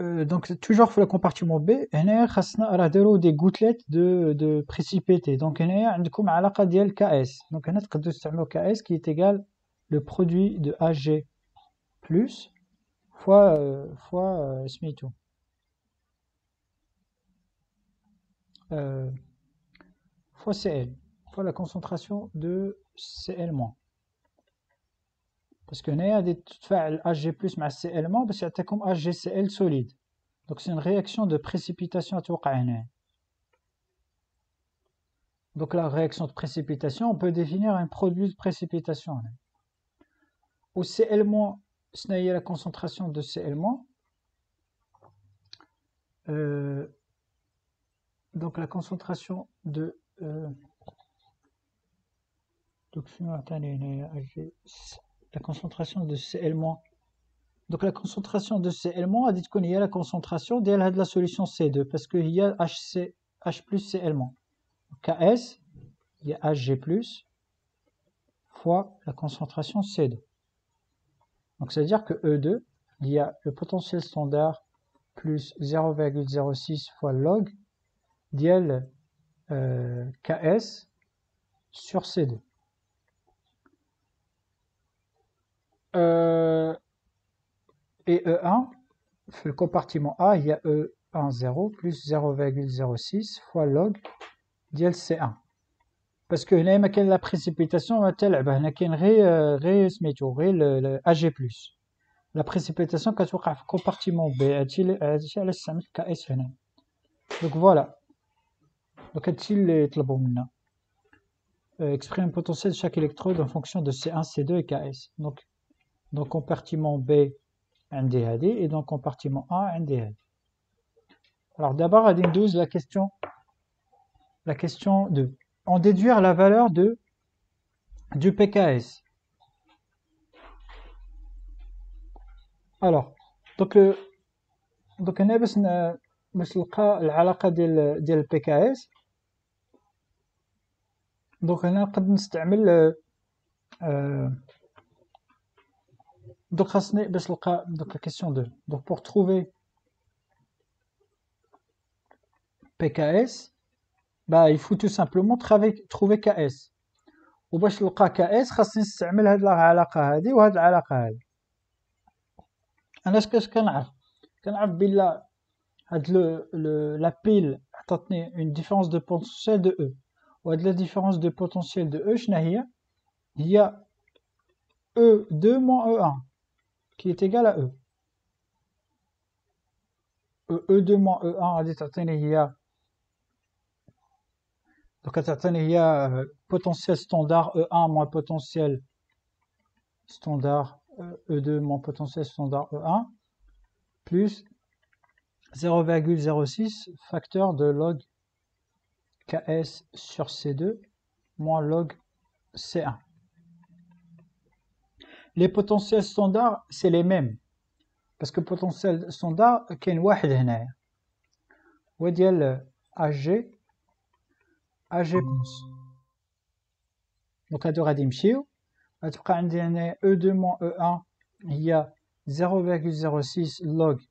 euh, donc toujours le compartiment B, on a des gouttelettes de, de précipité. Donc on a une KS. Donc on a KS qui est égal le produit de AG plus fois, euh, fois euh, SMITO. Euh, fois CL, fois la concentration de CL-. Parce que a des HG plus mais CL- parce que comme HGCl solide. Donc c'est une réaction de précipitation à tout Donc la réaction de précipitation, on peut définir un produit de précipitation. Au Cl- ce n'est la concentration de ces éléments. Euh, donc la concentration de euh, la concentration de ces éléments donc la concentration de ces éléments a dit qu'on y a la concentration de la solution C2 parce qu'il y a HC, H plus ces éléments. KS, il y a HG plus fois la concentration C2. Donc, c'est-à-dire que E2, il y a le potentiel standard plus 0,06 fois log d'IL euh, KS sur C2. Euh, et E1, le compartiment A, il y a E1 0 plus 0,06 fois log d'IL C1. Parce que هنا ما كاين لا بريسيبيتاسيون ما تلعب هنا كاين غير غير سميتو غير اجي بلس لا بريسيبيتاسيون كتوقع في كومبارتيمون بي هادشي هادشي علاش استعملت كا اس هنا دونك فوالا دونك هادشي اللي طلبوا منا exprime le potentiel de chaque électrode en fonction de C1, C2 et KS. Donc, dans le compartiment B, عندي هادي et dans le compartiment A, عندي هادي. Alors d'abord, à 12, la question, la question 2 en déduire la valeur de du PKS. الوغ دوك دوك هنا باش باش نلقى العلاقة ديال ديال البي كي اس دوك هنا نقد نستعمل دوك خاصني باش نلقى دوك لا كيسيون دو دوك بور تروفي بي كي اس با يفو تو سامبلومون تروفي كي اس وباش نلقى كي اس خاصني نستعمل هاد العلاقة هادي وهاد العلاقة هادي انا اش كنعرف كنعرف بلا هاد لو لا بيل عطاتني اون ديفيرونس دو بوتونسيال دو او وهاد لا ديفيرونس دو بوتونسيال دو او شنو هي هي E2 moins E1 qui est égal à E. E2 moins E1 غادي تعطيني هي donc تعطيني هي potentiel standard E1 moins potentiel standard E2 moins potentiel standard E1 plus 0,06 facteur de log KS sur C2 moins log C1. Les potentiels standards, c'est les mêmes. Parce que potentiel standard, كاين واحد هنايا. هو ديال AG AG بونس. دونك هادو غادي يمشيو. غتبقى عندي هنا E2 moins E1 هي 0,06 log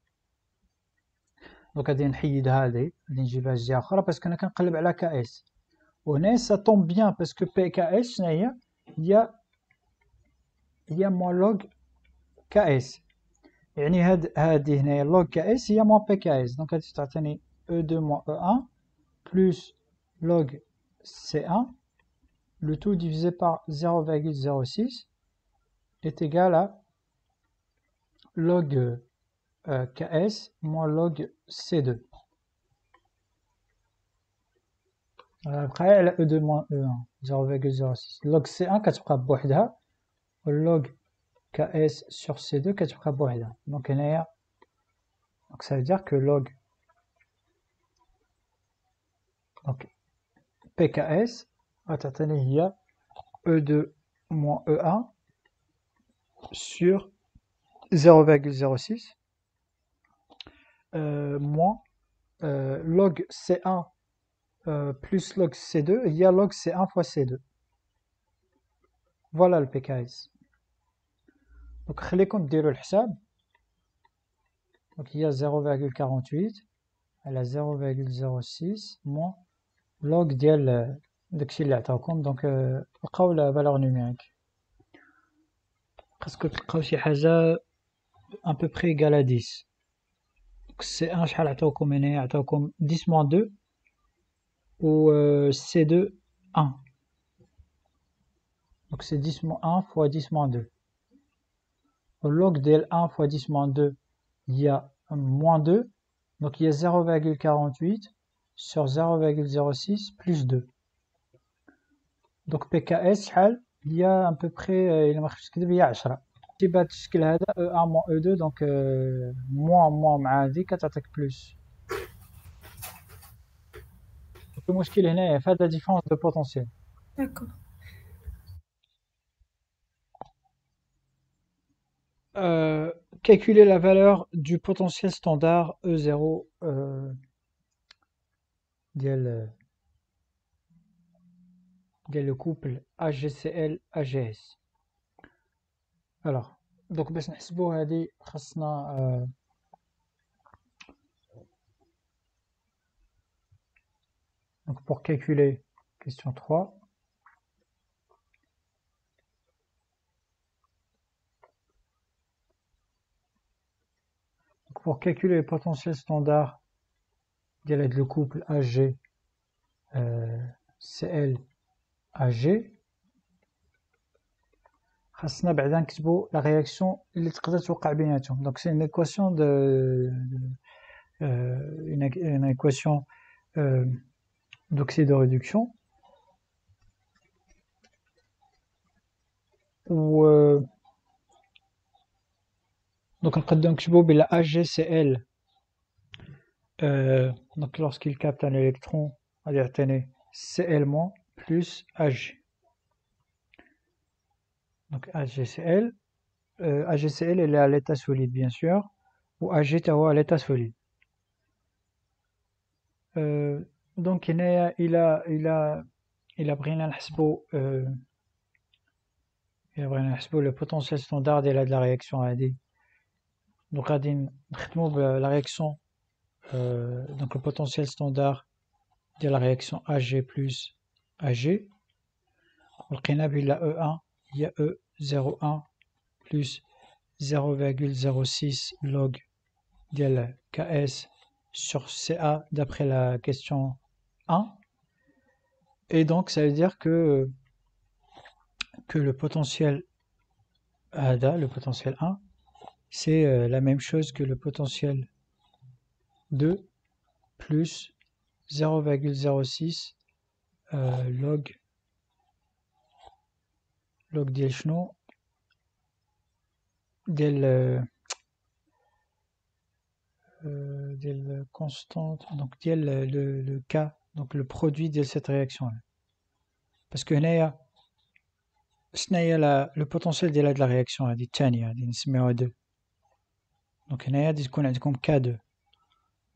دونك غادي نحيد هادي غادي نجيبها جهه اخرى باسكو انا كنقلب على كي اس وهنا سا طوم بيان باسكو بي كي اس شنو هي هي هي موان لوغ كي اس يعني هاد هادي هنايا لوغ كي اس هي موان بي كي اس دونك غادي تعطيني او 2 موان او 1 بلس لوغ سي 1 le tout divisé par 0,06 est égal à log euh, ks moins log c2 après elle e2 moins e1 0,06 log c1 كتبقى بوحدها log ks sur c2 كتبقى بوحدها donc هنايا donc ça veut dire que log donc pks غتعطيني هي e2 moins e1 sur 0,06 euh, moins euh, log C1 euh, plus log C2, il y a log C1 fois C2. Voilà le PKS. Donc, خليكم le الحساب. Donc, il y a 0,48 elle a 0,06 moins log ديال داكشي اللي عطاوكم دونك لقاو la valeur numérique. Presque تلقاو شي حاجة à peu près égal à 10. C1 شحال عطاوكم هنايا عطاوكم 10 moins 2 و C2 1 donc c'est 10 moins 1 fois 10 moins 2 au log de 1 fois 10 moins 2 il y a moins 2 donc il y a 0,48 sur 0,06 plus 2 donc PKS شحال il y a à peu près il ما خفتش كذب هي 10 كي بهذا الشكل هذا او 1 موان او 2 دونك موان موان مع هذه كتعطيك بلوس المشكل هنايا في هذا ديفونس دو بوتونسيال داكور Euh, calculer la valeur du potentiel standard E0 euh, ديال ديال le couple AGCL AGS الوغ دوك باش نحسبو هادي خاصنا آه Donc pour calculer, question 3, Donc pour calculer le potentiel standard de le couple AG euh, CL AG خاصنا بعدا نكتبو لا رياكسيون اللي تقدر توقع بيناتهم دونك سي اون ايكواسيون دو اون ايكواسيون d'oxyde de réduction و donc نقدر نكتبو بلا AgCl euh, donc lorsqu'il capte un électron on à alterné Cl- plus Hg. Donc HgCl, euh, HgCl elle est à l'état solide bien sûr, ou HgTaO à l'état solide. Euh, donc il a il a il a euh, il a le potentiel standard de la réaction AD. Donc la réaction donc le potentiel standard de la réaction AG plus AG il a E1 il y a E01 plus 0,06 log de KS sur CA d'après la question 1. Et donc ça veut dire que, que le potentiel ADA, le potentiel 1, c'est euh, la même chose que le potentiel 2 plus 0,06 euh, log log d'échelon ديال ديال constante donc ديال le, le cas donc le produit de cette réaction là parce que هنايا شناهي le potentiel ديال هاد la réaction هادي الثانية هادي نسميوها 2 donc هنايا غادي تكون عندكم K2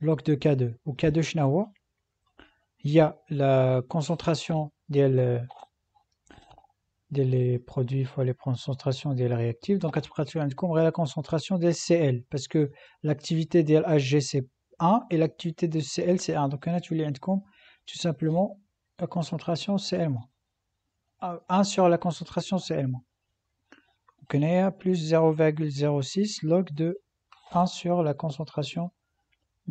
log de K2 و K2 شنو هو هي la concentration ديال des produits fois les concentrations des réactifs donc la concentration des CL parce que l'activité des HG c'est 1 et l'activité de CL c'est 1 donc on a tout tout simplement la concentration CL 1 sur la concentration CL donc on a plus 0,06 log de 1 sur la concentration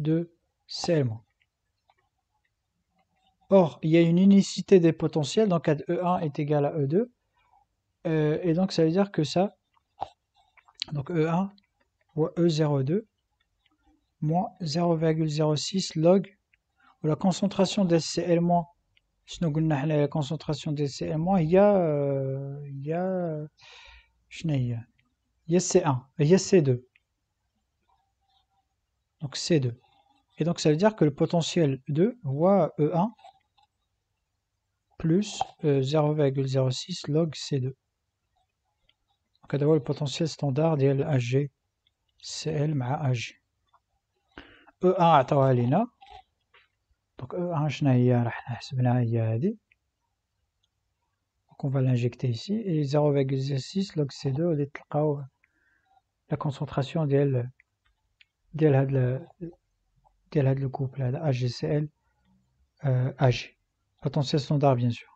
de CL Or, il y a une unicité des potentiels, donc E1 est égal à E2, euh, et donc ça veut dire que ça, donc E1 ou E02 moins 0,06 log ou la concentration d'SCL moins la concentration d'SCL moins il y a euh, il y a il y a C1 il y a C2 donc C2 et donc ça veut dire que le potentiel 2 voit E1 plus 0,06 euh, log C2 donc هذا le potentiel standard ديال HG CL مع HG E1 عطاوها لينا donc E1 شنو هي راح حسبناها هي هادي donc on va l'injecter ici et 0,06 log C2 غادي تلقاو la concentration ديال ديال هاد ديال هاد الكوبل هذا HGCL HG potentiel standard bien sûr